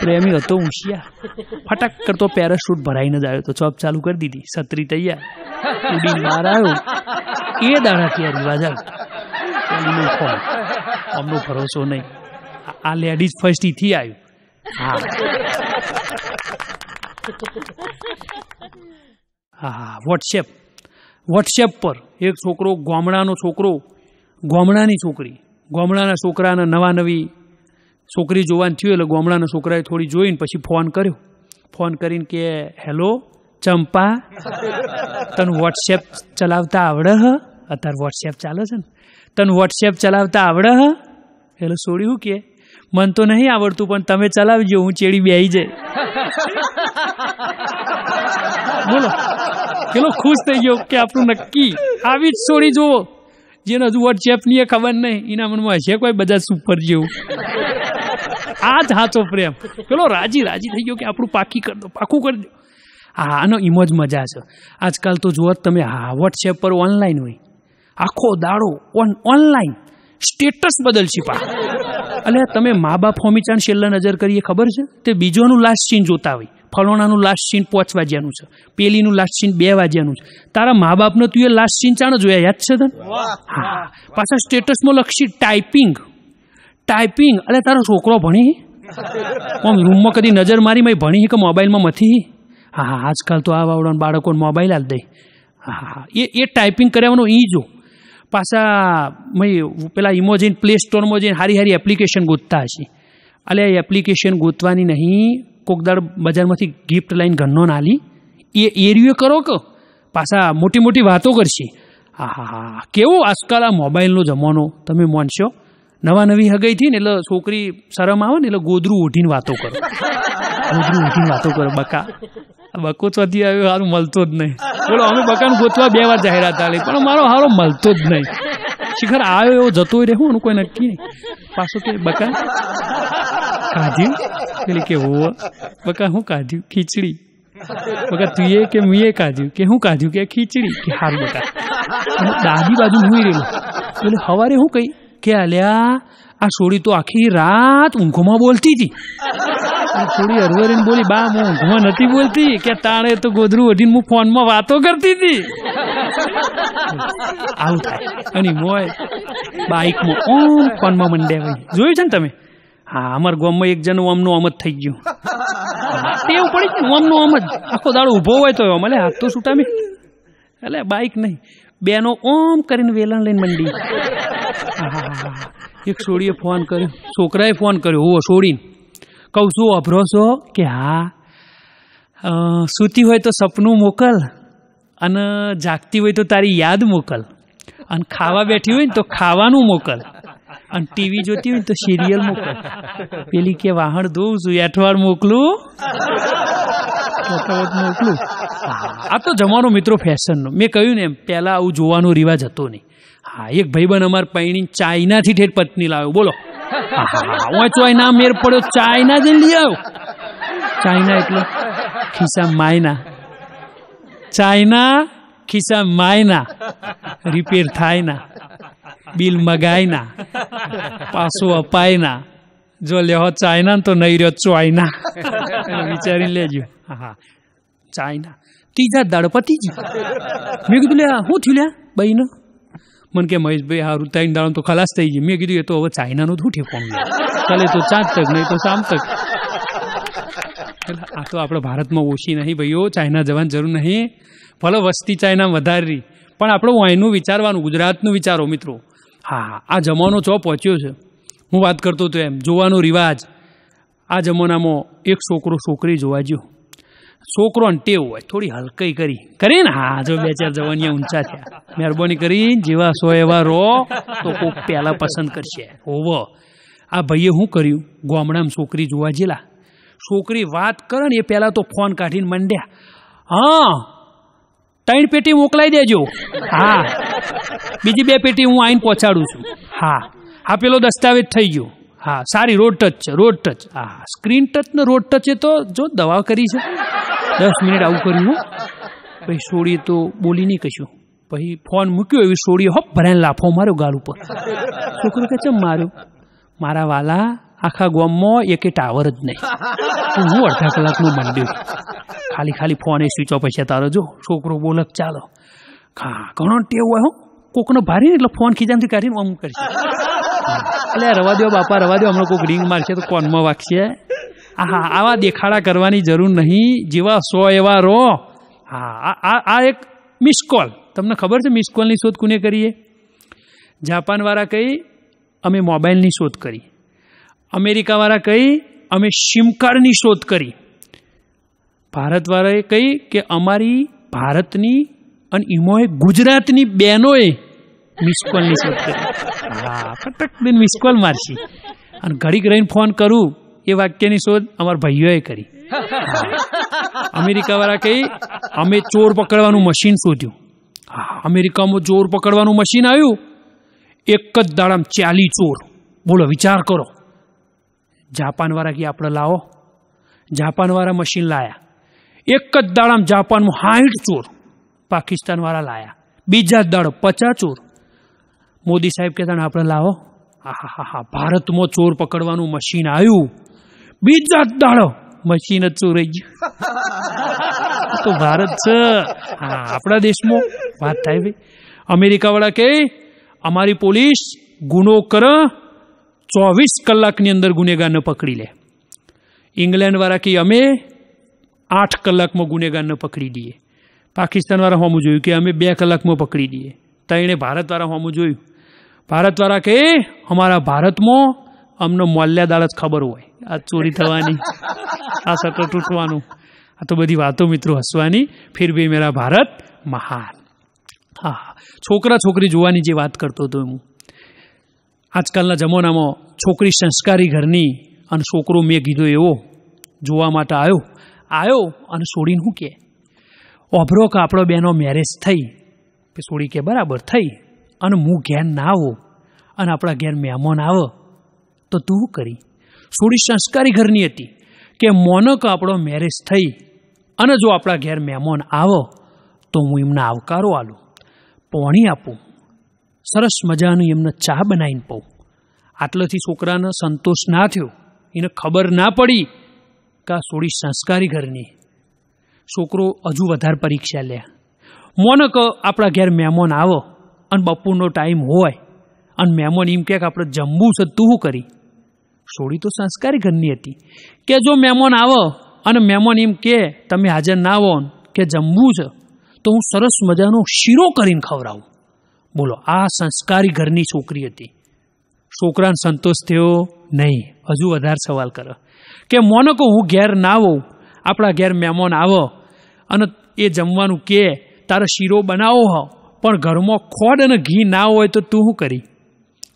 [SPEAKER 1] પ્રેમી હતો ઊંચિયા ફટાક કરતો પેરાશૂટ ભરાઈને જ આવ્યો તો ચોપ ચાલુ કરી દીધી, છત્રી તૈયાર. ઉડી માર આવ્યો. એ દાડાથી ત્યાં રિવાજ આવ્યો. અમનો ભરોસો નહીં. આ- આ લેડીઝ ફર્સ્ટથી આવ્યું. હા. હા હા વોટ્સએપ વોટ્સએપ પર એક છોકરો, ગામડાનો છોકરો, ગામડાની છોકરી, ગામડાના છોકરાને નવા નવી છોકરી જોવાનું થયું એટલે ગામડાના છોકરાએ થોડી જોઈને પછી ફોન કર્યો. ફોન કરીને કે, હેલો, ચંપા, તને વોટ્સએપ ચલાવતા આવડે હ? અત્યારે વોટ્સએપ ચાલે છે ને. તને વોટ્સએપ ચલાવતા આવડે હ? એટલે છોડ્યું કે, મન તો નહીં આવડતું, પણ તમે ચલાવજો, હું ચેડી બેહી જાય. બોલો. પેલો ખુશ થઈ ગયો કે આપણું નક્કી આવી જ સ્ટોરી જુઓ. જેને હજુ વોટ્સએપની એ ખબર નહીં. એના મનમાં હશે કોઈ બધા સુપર જેવું. આ જ સાચો પ્રેમ. પેલો રાજી રાજી થઈ ગયો કે આપણું પાકી કરી દો, પાકું કરી દો. હા, આનો ઇમો જ મજા છે. આજકાલ તો જુઓ તમે, હા વોટ્સએપ પર ઓનલાઈન હોય. આખો દાડો ઓન ઓનલાઈન સ્ટેટસ બદલશે પા એટલે તમે મા બાપ હોમીચાણ છેલ્લા નજર કરીએ, ખબર છે? તે બીજોનું લાસ્ટ સીન જોતા હોય. ફલોણાનું લાસ્ટ સીન પાંચ વાગ્યાનું છે. પેલીનું લાસ્ટ સીન બે વાગ્યાનું છે. તારા મા બાપને તું એ લાસ્ટ સીન ચાણ જોયા યાદ છે તને? હા. પાછા સ્ટેટસમાં લખશી ટાઈપિંગ ટાઈપિંગ એટલે તારો છોકરો ભણી આમ રૂમમાં કદી નજર મારી મેં ભણી કે મોબાઈલમાં મથી હા? હા આજકાલ તો આ વાવડા બાળકોને મોબાઈલ આલ દે. હા હા એ એ ટાઈપિંગ કર્યાનો ઈ જો. પાછા મેં પેલા ઇમોજીન પ્લે સ્ટોરમાં જઈને હારી હારી એપ્લિકેશન ગોતતા હશે. અલે એ એપ્લિકેશન ગોતવાની નહીં. કોક દાડ બજારમાંથી ગિફ્ટ લાઈન ઘરનો નાલી, એ એરિયો કરો કે પાછા મોટી મોટી વાતો કરશે. હા હા હા કેવું આજકાલ આ મોબાઈલનો જમાનો, તમે માનશો? નવા નવી હગઈ થી ને એટલે છોકરી શરમ આવે ને એટલે ગોદરું ઉઠીને વાતો કરો. ગોદરું ઉઠીને વાતો કરો, બકા. બકો ચોથી આવ્યો સારું મળતો જ નહીં. બોલો, અમે બકાને ગોતવા બે વાર જાહેરાત આલી, પણ મારો હારો મળતો જ નહીં. શિખર આવ્યો એવો જતો રહે હું કોઈ નક્કી પાછો કે, બકા. કાઢ્યું? એટલે કે હો બકા હું કાઢ્યું? ખીચડી. બકા તું એ કે મુએ કાઢ્યું? કે, હું કાઢ્યું? કે, ખીચડી. કે, હારું બકા દાદી બાજુ હું રહેલું એટલે સવારે હું કહી, કે અલ્યા આ છોડી તો આખી રાત ઊંઘોમાં બોલતી હતી. સોડી હરવરીને બોલી, બા, હું ઊંઘમાં નથી બોલતી. કે, તાણે તો ગોધરું ઓઢીને હું ફોનમાં વાતો કરતી હતી. આવું થાય. અને મોય બાઇકમાં ઓમ ફોનમાં મંડ્યા ભાઈ જોયું છે ને તમે? હા, અમારા ગામમાં એક જણ ઓમનું ઓમ જ થઈ ગયું. ટેવ પડી છે ને ઓમનું જ. આખો દાડો ઊભો હોય તો એમ એટલે હાથ તો છૂટા મેં એટલે બાઇક નહીં. બેનો ઓમ કરીને વેલણ લઈને મંડી. એક છોડીએ ફોન કર્યો. છોકરાએ ફોન કર્યો ઓ છોડીને. કહું છું અભરો છો? કે, હા. સૂતી હોય તો સપનું મોકલ અને જાગતી હોય તો તારી યાદ મોકલ. અને ખાવા બેઠી હોય ને તો ખાવાનું મોકલ. અને ટીવી જોતી હોય તો સિરિયલ મોકલો. પેલી કે, વાહણ ધોવું છું એઠવાડ મોકલું. અઠવાડ મોકલું. આ તો જમાનો મિત્રો ફેશનનો મેં કહ્યું ને એમ, પહેલાં આવું જોવાનો રિવાજ હતો નહીં. હા, એક ભાઈબંધ અમાર પૈણી ચાઇનાથી ઠેઠ પત્ની લાવ્યો. બોલો. હા હા હા ચોય ના મેર પડ્યો, ચાઇના જઈને લઈ આવ્યો ચાઇના એટલે ખિસ્સા માયના. ચાઇના ખિસ્સા માયના. રિપેર થાય ના. બિલ મગાય ના પાછું અપાય ના જો લેહો ચાઇના તો નહીં રહ્યો ચોયના વિચારી લેજો હા હા ચાઇના ત્રીજા દાડો પતી જ મેં કીધું લે શું થયું લ્યા બહીનો મને કે મહેશભાઈ હા રૂતાઈ દાડો તો ખલાસ થઈ ગઈ મેં કીધું એ તો હવે ચાઇનાનું શું ઠેકોણ ચાલે તો ચાંદ તક નહીં તો શામ તક આ તો આપણે ભારતમાં ઓછી નહીં ભાઈઓ ચાઇના જવાની જરૂર નહીં ભલે વસ્તી ચાઇના વધારી પણ આપણે અહીંનું વિચારવાનું ગુજરાતનું વિચારો મિત્રો હા, આ જમાનો ચો પહોંચ્યો છે. હું વાત કરતો હતો એમ, જોવાનો રિવાજ. આ જમાનામાં એક છોકરો છોકરી જોવા ગયો. છોકરો ટેવ હોય, થોડી હલકઈ કરી. કરી ને? હા, જો બે ચાર જવાનિયા ઊંચા થયા મહેરબાની કરી, જેવા સો એવા રો તો કોક પહેલા પસંદ કરશે. હોવો. આ ભાઈએ શું કર્યું? ગામડામાં છોકરી જોવા જેલા છોકરી વાત કરે ને, એ પહેલાં તો ફોન કાઢીને મંડ્યા. હા ત્રણ પેટી મોકલાઈ દેજો. હા. બીજી બે પેટી હું આવીને પહોંચાડું છું. હા. હા પેલો દસ્તાવેજ થઈ ગયો. હા, સારી, રોડ ટચ છે, રોડ ટચ. હા, સ્ક્રીન ટચ ને રોડ ટચ એ તો જો દવા કરી છે. દસ મિનિટ આવું કર્યું પછી સોડી તો બોલી નહીં કશું. પછી ફોન મૂક્યો, એવી સોડી હોપ ભરાઈને લાફો માર્યો ગાલ ઉપર. છોકરો કે ચમ માર્યો? મારા વાલા, આખા ગામમાં એકે ટાવર જ નહીં. હું અડધા કલાકનું મંડ્યું. ખાલી ખાલી ફોન એ સ્વિચ ઓફ છે તારો. જો, છોકરો બોલક ચાલો. હા ઘણો ટેવ હોય હો. કોકનો ભારી ને એટલે ફોન ખીજામથી કાઢીને ઓમ કરશે. એટલે રવા દો બાપા, રવા દો હમણાં કોઈક રિંગ મારશે તો કોનમાં વાગશે? હા આવા દેખાડા કરવાની જરૂર નહીં. જેવા સો એવા રો હા, આ એક મિસ કોલ તમને ખબર છે મિસ કોલની શોધ કોને કરીએ? જાપાનવાળા કહી, અમે મોબાઈલની શોધ કરી. અમેરિકાવાળા કહી, અમે સિમ કાર્ડની શોધ કરી. ભારતવાળાએ કહી કે અમારી ભારતની અને એમાં ગુજરાતની બહેનોએ મિસકોલની શોધ કરી. હા ફટક બેન મિસ કોલ મારશી. અને ઘડીક રહીને ફોન કરું, એ વાક્યની શોધ અમારા ભાઈઓએ કરી. અમેરિકાવાળા કહી, અમે ચોર પકડવાનું મશીન શોધ્યું. હા, અમેરિકામાં ચોર પકડવાનું મશીન આવ્યું. એક જ દાડામાં ચાલી ચોર. બોલો, વિચાર કરો. જાપાનવાળા કે આપણે લાવો? જાપાનવાળા મશીન લાયા. એક જ દાડામાં જાપાનમાં સાઠ ચોર. પાકિસ્તાનવાળા લાયા. બીજા દળ દાડો પચાસ ચોર મોદી સાહેબ કહેતા ને, આપણે લાવો. હા હા હા ભારતમાં ચોર પકડવાનું મશીન આવ્યું. બીજા દાડો મશીન જ ચોરાઈ ગયું. તો ભારત છે. હા, આપણા દેશમાં. વાત થાય ભાઈ. અમેરિકાવાળા કે અમારી પોલીસ ગુનો કર, ચોવીસ કલાકની અંદર ગુનેગારને પકડી લે. ઇંગ્લેન્ડવાળા કે અમે આઠ કલાકમાં ગુનેગારને પકડી દઈએ. પાકિસ્તાનવાળા હોમું જોયું કે અમે બે કલાકમાં પકડી દઈએ. તેણે ભારતવાળા હોમું જોયું. ભારતવાળા કે અમારા ભારતમાં અમને મોલ્યાદાર જ ખબર હોય. આ ચોરી થવાની, આ સતત તૂટવાનું આ તો બધી વાતો મિત્રો હસવાની. ફિર ભી મેરા ભારત મહાન. હા, છોકરા છોકરી જોવાની જે વાત કરતો હતો હું. આજકાલના જમાનામાં છોકરી સંસ્કારી ઘરની અને છોકરો મેં કીધો એવો, જોવા માટે આવ્યો આવ્યો અને છોડીને શું કે? ઓભરો કે આપણો બેનો મેરેજ થઈ. કે છોડી કે બરાબર થઈ. અને હું ઘેર ના આવો. અને આપણા ઘેર મહેમાન આવે. તો તું કરી? સોળી સંસ્કારી ઘરની હતી કે મોનો કે આપણો મેરેજ થઈ. અને જો આપણા ઘેર મહેમાન આવો, તો હું એમને આવકારો આલું. પોણી આપું. સરસ મજાનું એમને ચા બનાવીને પઉં આટલેથી છોકરાને સંતોષ ના થયો. એને ખબર ના પડી કે આ થોડી સંસ્કારી ઘરની. છોકરો હજુ વધારે પરીક્ષા લે. મોને આપણા ઘેર મહેમાન આવો અને બપોરનો ટાઈમ હોય અને મહેમાન એમ કહે કે આપણે જમવું છે તું શું કરી. સોડી તો સંસ્કારી ઘરની હતી. કે જો મહેમાન આવો અને મહેમાન એમ કે તમે હાજર ના આવો કે જમવું છે, તો હું સરસ મજાનો શીરો કરીને ખવડાવું. બોલો, આ સંસ્કારી ઘરની છોકરી હતી. છોકરાને સંતોષ થયો નહીં. હજુ વધારે સવાલ કરો. કે મોનકો, હું ઘેર ના આવું આપણા ઘેર મહેમાન આવો અને એ જમવાનું કે, તારે શીરો બનાવો હો, પણ ઘરમાં ખોડ અને ઘી ના હોય તો તું શું કરી?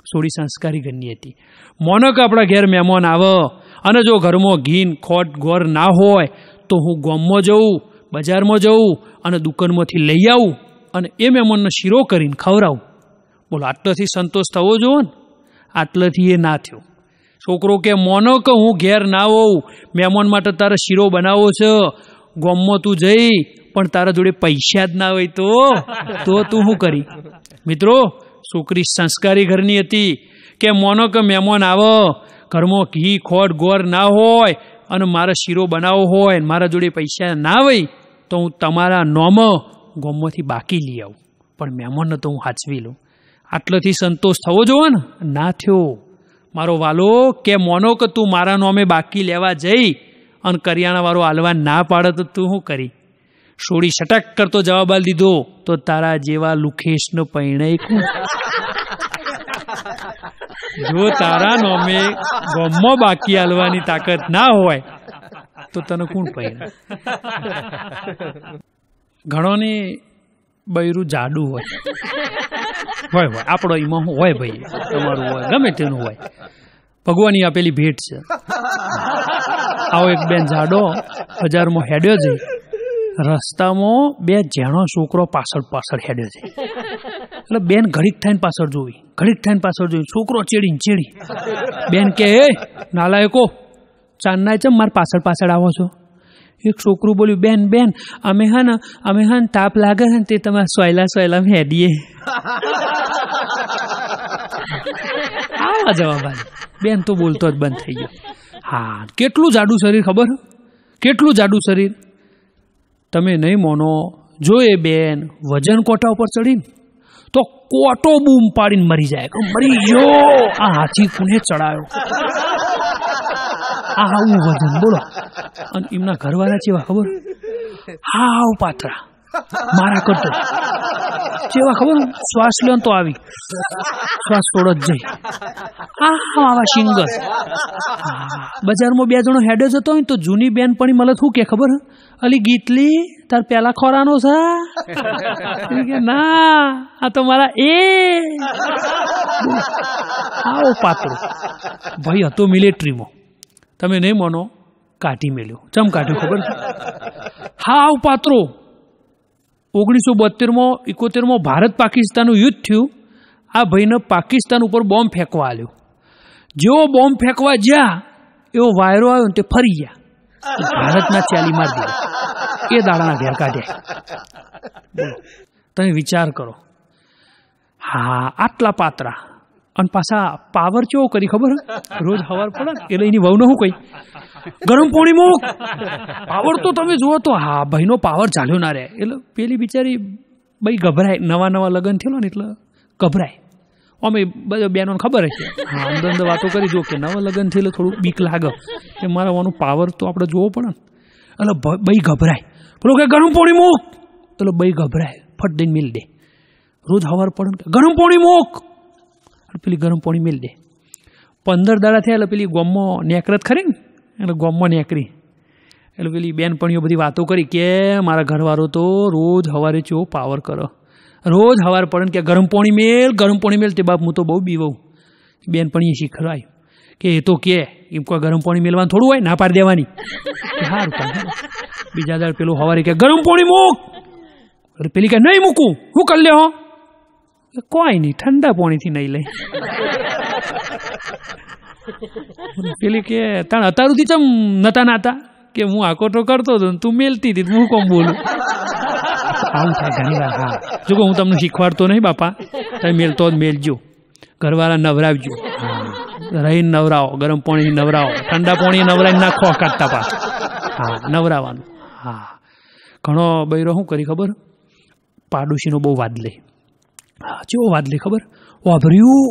[SPEAKER 1] થોડી સંસ્કારી ઘરની હતી. મોનક આપણા ઘેર મહેમાન આવે અને જો ઘરમાં ઘી ખોટ ગોર ના હોય તો હું ગામમાં જઉં, બજારમાં જઉં અને દુકાનમાંથી લઈ આવું અને એ મહેમાનનો શીરો કરીને ખવડાવું. બોલો, આટલાથી સંતોષ થવો જોવો ને. આટલાથી એ ના થયો. છોકરો કે, મોનક, હું ઘેર ના હોઉં. મહેમાન માટે તારે શીરો બનાવો છે. ગોમમાં તું જઈ, પણ તારા જોડે પૈસા જ ના હોય તો તો તું શું કરી? મિત્રો, છોકરી સંસ્કારી ઘરની હતી, કે મોનો કે મહેમાન આવો, ઘરમાં ઘી ખોટ ગોર ના હોય, અને મારો શીરો બનાવવો હોય મારા જોડે પૈસા ના હોય, તો હું તમારા નોમ ગોમમાંથી બાકી લઈ આવું. પણ મહેમાનને તો હું હાચવી લઉં. આટલોથી સંતોષ થવો જોવો ને? ના થયો. મારો વાલો કે મોનો કે તું મારા નોમે બાકી લેવા જઈ અને કરિયાણાવાળો હાલવા ના પાડે તો તું શું કરી? સોડી સટક કરતો જવાબ દીધો, તો તારા જેવા લુખેશનો કોણ? જો તારા નોમે ગોમમાં બાકી હાલવાની તાકાત ના હોય, તો તને કોણ પૈણા? ઘણોને બૈરું જાડું હોય. હોય હોય, આપણો એમાં હોય ભાઈ, તમારું હોય, ગમે તેનું હોય. ભગવાનની આપેલી ભેટ છે. આવો એક બેન જાડો બજારમાં હેડ્યો છે. રસ્તામાં બે જેણો છોકરો પાછળ પાછળ હેડ્યો છે. એટલે બેન ઘડીક થઈને પાછળ જોવી ઘડીક થઈને પાછળ જોઈ, છોકરો ચેડી ચેડી. બેન કે, એ, નાલાયકો ચાંદના ચમ મારે પાછળ પાછળ આવો છો? એક છોકરું બોલ્યું, બેન બેન, અમે હા ને, અમે હા ને તાપ લાગે છે ને તે તમારે સોયલા સોયલા હેડીએ. આવા જવાબ બેન તો બોલતો જ બંધ થઈ ગયો. હા, કેટલું જાડું શરીર ખબર? કેટલું જાડું શરીર? તમે નહીં મોનો, જો એ બેન વજન કોટા ઉપર ચડીને, તો કોટો બૂમ પાડીને મરી જાય. મરી ગયો. આ હાથી કોને ચડાયો? આ આવું વજન, બોલો. અને એમના ઘરવાળા જેવા ખબર? હાવ પાત્રા મારા કરતો. જેવા ખબર શ્વાસ લ્યો તો આવી. શ્વાસ થોડો જ જઈ. આવા સિંગર. બજારમાં બે જણો હેડે જતો હોય તો જૂની બેન પણ મને શું કે ખબર અલી, ગીતલી, તાર પેલા ખોરાનો છે? ના, આ તો મારા એ. આવો પાત્રો. ભાઈ હતો મિલિટરીમાં. તમે નહીં માનો, કાઢી મેલ્યો. ચમ કાઢ્યું ખબર? હા આવ પાત્રો. ઓગણીસો બોતેરમાં એકોતેરમાં ભારત પાકિસ્તાનનું યુદ્ધ થયું. આ ભાઈને પાકિસ્તાન ઉપર બોમ્બ ફેંકવા આવ્યો જેવો બોમ્બ ફેંકવા જ્યાં, એવો વાયરો આવ્યો ને તે ફરી ગયા. ભારતના ચાલી માર દીધા એ દાડાના ઘેર કાઢ્યા. તમે વિચાર કરો. હા, આટલા પાત્રા. અને પાછા પાવર ચો કરી ખબર રોજ હવાર પડે એટલે એની વહુને શું કહી? ગરમ પાણી મૂક. પાવર તો તમે જુઓ તો. હા, ભાઈનો પાવર ચાલ્યો ના રહે એટલે પેલી બિચારી ભાઈ ગભરાય. નવા નવા લગ્ન થયેલો ને એટલે ગભરાય. અમે બધા બેનો ખબર હશે હા, અંદર અંદર વાતો કરી જો કે નવા લગ્ન થયેલો થોડું બીક લાગે. કે મારા વાનું પાવર તો આપણે જોવો પડે ને. એટલે ભાઈ ગભરાય. પેલો કે, ગરમ પાણી મૂક. એટલે ભાઈ ગભરાય. ફટ દઈને મિલ દે. રોજ હવાર પડે ને ગરમ પાણી મૂક. પેલી ગરમ પાણી મેળ દે. પંદર દાડા થયા એટલે પેલી ગોમમાં નેકરત ખરી ને? એટલે ગોમમાં નેકરી. એટલે પેલી બેનપણીઓ બધી વાતો કરી કે મારા ઘરવાળો તો રોજ હવારે ચો પાવર કરો. રોજ હવાર પડે કે ગરમ પાણી મેલ, ગરમ પાણી મેલ. તે બાપ હું તો બહુ બીવઉં બેનપણીએ શીખવાય કે એ તો કે એમ કોઈ ગરમ પાણી મેળવાનું થોડું હોય, ના પાડી દેવાની. સારું બીજા દાડ પેલું હવારે કે ગરમ પાણી મૂક. પેલી કે નહીં મૂકું. હું કરી લે હો? કોઈ નહીં ઠંડા પાણીથી નહીં લઈ. પેલી કે તાણ અતારુંથી ચમ નતા નાતા? કે હું આકોટો કરતો હતો તું મેલતી હતી હું કોમ બોલું? આવું થાય ઘણી વાર હા. જો હું તમને શીખવાડતો નહીં બાપા. તમે મેલતો જ મેલજો. ઘરવાળા નવરાવજો. રહીને નવરાવો ગરમ પાણી નવરાવો. ઠંડા પાણી નવરાઈને નાખો કાઢતા પા હા નવરાવાનું. હા. ઘણો બૈરો શું કરી ખબર? પાડોશીનો બહુ વાદ લે. ચેવો વાદલી ખબર? વાભર્યું.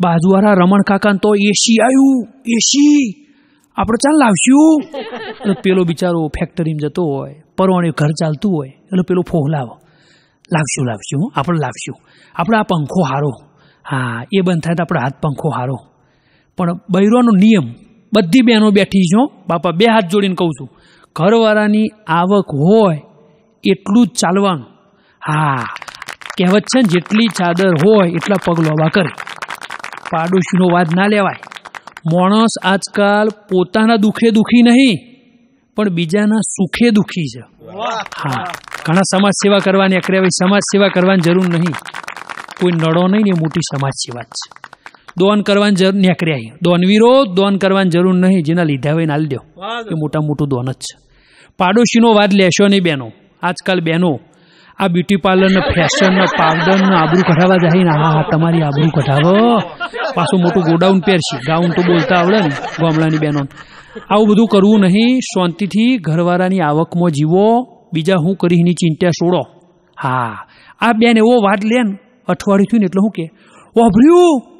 [SPEAKER 1] બાજુવાળા રમણ કાકા તો એસી આવ્યું એસી આપણે ચાલ લાવશું. પેલો બિચારો ફેક્ટરીમાં જતો હોય પરવાણે ઘર ચાલતું હોય, એટલે પેલો ફોહલાવો લાવશું લાવશું આપણે લાવશું. આપણે આ પંખો હારો. હા, એ બંધ થાય તો આપણે હાથ પંખો હારો. પણ બૈરોનો નિયમ, બધી બહેનો બેઠી છો બાપા, બે હાથ જોડીને કહું છું. ઘરવાળાની આવક હોય, એટલું જ ચાલવાનું. હા કહેવત છે ને જેટલી ચાદર હોય એટલા પગ લોવા કરે. પાડોશીનો વાદ ના લેવાય. માણસ આજકાલ પોતાના દુઃખે દુઃખી નહીં પણ બીજાના સુખે દુઃખી છે. હા ઘણા સમાજ સેવા કરવાની અકર્યા સમાજ સેવા કરવાની જરૂર નહીં. કોઈ નડો નહીં ને એ મોટી સમાજ સેવા જ છે. દોન કરવાની જરૂર નીકળ્યા દોનવીરો દોન કરવાની જરૂર નહીં જેના લીધા હોય નાલી દો એ મોટા મોટું દોન જ છે. પાડોશીનો વાદ લેશો નહીં બેનો. આજકાલ બેનો આ બ્યુટી પાર્લર ને ફેશન ને પાવડર ને આબરૂ કઢાવવા જાય ને હા હા, તમારી આબરૂ કઢાવો. પાછું મોટું ગોડાઉન પહેરશે. ગાઉન તો બોલતા આવડે ને, ગામડાની બહેનો. આવું બધું કરવું નહીં, શાંતિથી ઘરવાળાની આવકમાં જીવો. બીજા હું કરી એની ચિંતા છોડો. હા, આ બેન એવો વાત લે ને, અઠવાડિયું થયું ને એટલે હું કે વાભર્યું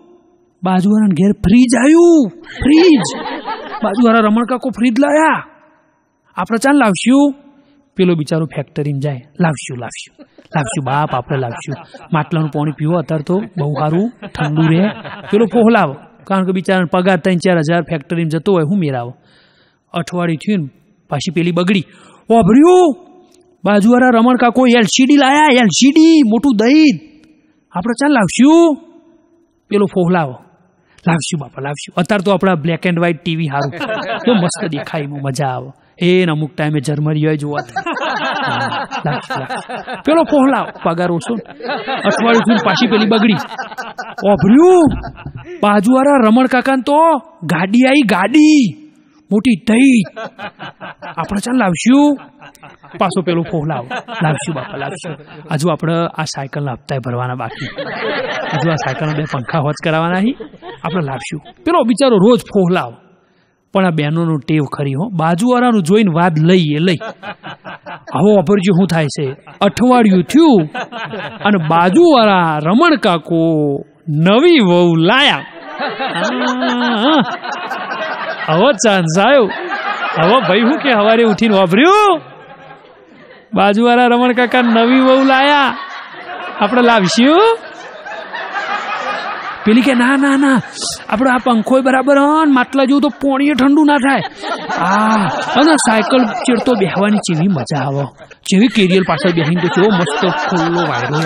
[SPEAKER 1] બાજુવાળાને ઘેર ફ્રીજ આવ્યું ફ્રીજ. બાજુવાળા રમણકાકો ફ્રીજ લાયા. આપણે ચાલ લાવશું. પેલો બિચારો ફેક્ટરીમાં જાય. લાવશું લાવશું. લાવશું, બાપ, આપણે લાવશું. માટલાનું પાણી પીવો, અત્યારે તો બહુ સારું, ઠંડુ રહે. પેલો ફોહલાવો. કારણ કે બિચારાને પગાર ત્રણ, ચાર હજાર ફેક્ટરીમાં જતો હોય, હું મેરાવો. અઠવાડિયું થયું પાછી પેલી બગડી. વાભર્યું બાજુવાળા રમણ કાકો એલસીડી લાયા એલસીડી મોટું દહીં. આપણે ચાલ લાવશું. પેલો ફોહલાવો. લાવશું બાપા, લાવશું. અત્યારે તો આપણા બ્લેક એન્ડ વ્હાઈટ ટીવી સારું. તો મસ્ત દેખાય મજા આવે. એ અમુક ટાઈમે જર્મની હોય જોવા પેલો ફોહલાવ પગાર ઓછો અઠવાડિયું પાછી પેલી બગડી. ઓભર્યું. બાજુવાળા રમણ કાકા તો ગાડી આવી ગાડી. મોટી થઈ. આપણે ચાલ લાવશું. પાછો પેલું ફોહલાવ લાવશું બાપા લાવશું. હજુ આપણે આ સાયકલના હપ્તા ભરવાના બાકી. હજુ આ સાયકલના બે પંખા હોજ કરાવવાના હી. આપણે લાવશું. પેલો બિચારો રોજ ફોહલાવ પણ આ બહેનોનું ટેવ ખરી હો. બાજુવાળાનું જોઈને વાદ એ લઈ. હવે અપરજી શું થાય છે? અઠવાડિયું થયું અને બાજુવાળા રમણ કાકો નવી વહુ લાયા. હવે ચાન્સ આવ્યો. હવે ભાઈ હું કે હવારે ઉઠીને વાપર્યું બાજુવાળા રમણ કાકા નવી વહુ લાયા. આપણે લાવશું? પેલી કે, ના ના ના, આપણે આ પંખો બરાબર હન માટલા જેવું તો પોણીએ ઠંડુ ના થાય. અને સાયકલ ચેડતો બેહવાની જેવી મજા આવો. જેવી કેરિયર પાછળ બેહીને તો કેવો મસ્ત ખુલ્લો વાયરો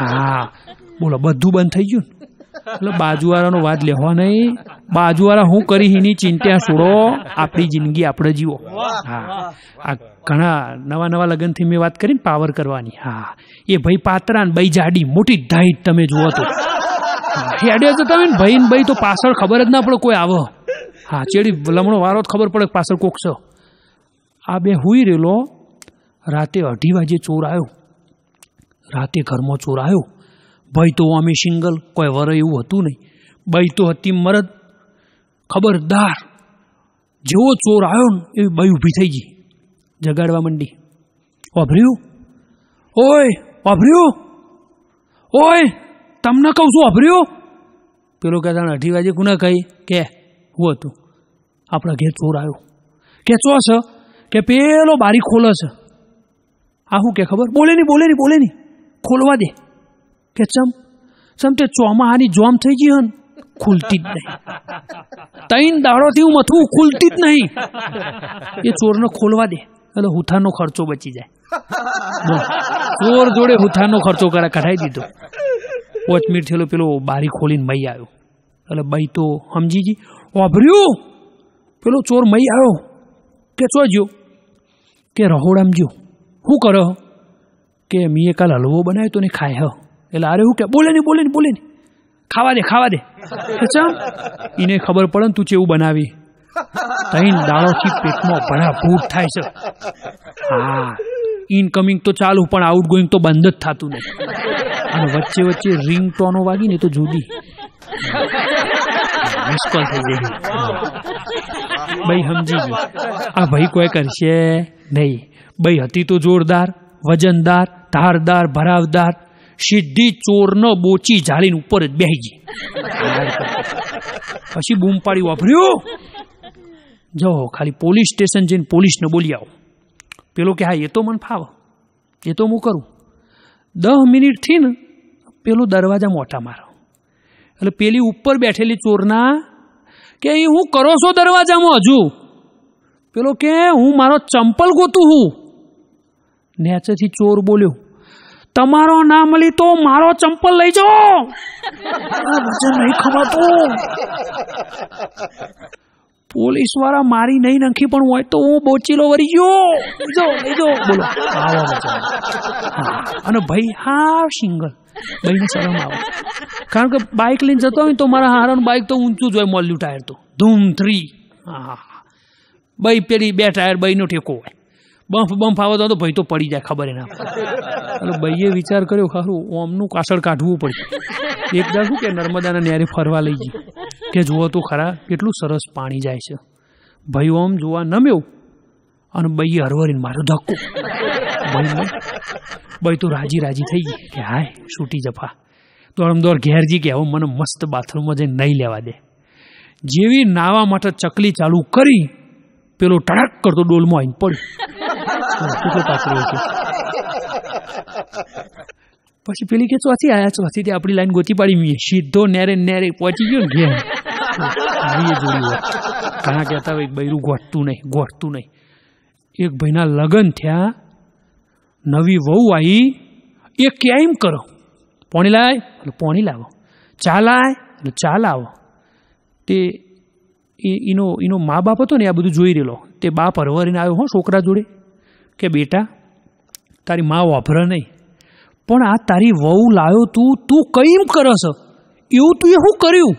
[SPEAKER 1] હા, બોલો, બધું બંધ થઈ ગયું એટલે બાજુવાળાનો વાદ લેવા નહીં. બાજુવાળા હું કરી એની ચિંતા છોડો, આપણી જિંદગી આપણે જીવો. હા, આ ઘણા નવા નવા લગ્નથી મેં વાત કરીને પાવર કરવાની. હા, એ ભાઈ પાતરા ને ભાઈ જાડી, મોટી ધાઈટ તમે જુઓ તો. હેડે જતા હોય ને ભાઈ ને ભાઈ તો પાછળ ખબર જ ના પડે કોઈ આવો. હા, ચેડી લમણો વારો જ ખબર પડે પાછળ કોક છે. આ બે હુઈ રહેલો, રાતે અઢી વાગે ચોર આવ્યો રાતે ઘરમાં ચોર આવ્યો ભાઈ તો અમે સિંગલ, કોઈ વર એવું હતું નહીં. ભાઈ તો હતી મરદ, ખબરદાર. જેવો ચોર આવ્યો ને, એવી બાઈ ઊભી થઈ ગઈ. જગાડવા માંડી. વાભર્યું? ઓય વાભર્યું? ઓય તમને કહું છું, અભર્યો? પેલો કે તને અઢી વાગે કુને કહી, કે હું હતું. આપણા ઘેર ચોર આવ્યો. કે ચો છે? કે પેલો બારી ખોલે છે. આ શું કે ખબર? બોલે નહીં બોલે નહીં બોલે નહીં. ખોલવા દે. કે ચમ? ચમ તે ચોમાહાની જોમ થઈ ગઈ હન? ખુલતી જ નહીં. તૈન દાડોથી હું મથું, ખુલતી જ નહીં. એ ચોરને ખોલવા દે. એટલે હુથાનો ખર્ચો બચી જાય. ચોર જોડે હુથાનો ખર્ચો કરા, કઢાઈ દીધો. મિનિટ થયેલો પેલો બારી ખોલીને મઈ આવ્યો. એટલે બઈ તો સમજી ગઈ વાભર્યું? પેલો ચોર મઈ આવ્યો. કે ચો જ્યો કે રહોડામ જ્યો શું કરો કે મીએ કાલ હલવો બનાવ્યો તો ને ખાય હ. એટલે અરે હું કે, બોલે નહીં બોલે નહીં બોલે નહીં ખાવા દે ખાવા દે. ચમ? એને ખબર પડે ને તું ચેવું બનાવી. તઈન દાળોથી પેટમાં ભરાભૂટ થાય છે. હા ઇનકમિંગ તો ચાલુ, પણ આઉટ ગોઈંગ તો બંધ જ થતું નહીં અને વચ્ચે વચ્ચે રિંગ ટોનો વાગી ને તો જુદી. મુશ્કેલ થઈ ગઈ. ભાઈ સમજી ગયો આ ભાઈ કોઈ કરશે નહીં. ભાઈ હતી તો જોરદાર વજનદાર ધારદાર ભરાવદાર સીધી ચોરનો બોચી જાળીને ઉપર જ બેહી ગઈ. પછી બૂમ પાડી વાપર્યું. જો ખાલી પોલીસ સ્ટેશન જઈને પોલીસને બોલી આવો. પેલો કે હા એ તો મને ફાવ. એ તો હું કરું. દસ મિનિટથી ને પેલો દરવાજા મોટા મારો. એટલે પેલી ઉપર બેઠેલી ચોરના કે અહીં હું કરો છો દરવાજામાં હજુ? પેલો કે, હું મારો ચંપલ ગોતું હું નેચેથી ચોર બોલ્યો, તમારો ના મળી તો મારો ચંપલ લઈ જાઓ. નહીં ખવાતું. પોલીસવાળા મારી નહીં નખી પણ હોય તો હું બોચીલો વરી ગયો. જો જો બોલો. અને ભાઈ હા સિંગલ. ભાઈને શરમ આવે. કારણ કે બાઇક લઈને જતો હોય તો મારા હારાનું બાઇક તો ઊંચું જ હોય મોલ્યું ટાયર તો. ધૂમ થ્રી હા. ભાઈ પેલી બે ટાયર ભાઈનો ટેકો હોય. બમ્ફ બંફ આવે તો ભાઈ તો પડી જાય ખબર ના એટલે ભાઈએ વિચાર કર્યો ખરું ઓમનું કાસળ કાઢવું પડશે. એક શું કે, નર્મદાના ન્યારે ફરવા લઈ ગઈ. કે જુઓ તો ખરા, કેટલું સરસ પાણી જાય છે. ભાઈ ઓમ જોવા નમ્યો અને ભાઈએ હરવરીને મારો ધક્કો. ભાઈ તો રાજી રાજી થઈ ગઈ કે હાય, છૂટી જફા. દોડમ દોડ ઘેરજી કે હવે મને મસ્ત બાથરૂમમાં જઈને નહીં લેવા દે. જેવી નાવા માટે ચકલી ચાલુ કરી, પેલો ટડક કરતો ડોલમાં આવીને પડ્યો. પાછળ પછી પેલી કે ચોથી આયા ચોથી તે આપણી લાઈન ગોતી પાડી સીધો નેરે નેરે પહોંચી ગયો ને ઘેર. હોય ઘણા કહેતા હોય બૈરું ગોઠતું નહીં ગોઠતું નહીં. એક ભાઈના લગ્ન થયા, નવી વહુ આવી એ કેમ કરો. પોણી લાય, એટલે પોણી લાવો. ચા લાય, એટલે ચા લાવો. તે એનો એનો મા બાપ હતો ને આ બધું જોઈ રહેલો. તે બાપ હરવરીને આવ્યો હો છોકરા જોડે. કે બેટા, તારી મા વાભરા નહીં. પણ આ તારી વહુ લાવ્યો તું તું કઈમ કરસ? એવું તું એ શું કર્યું?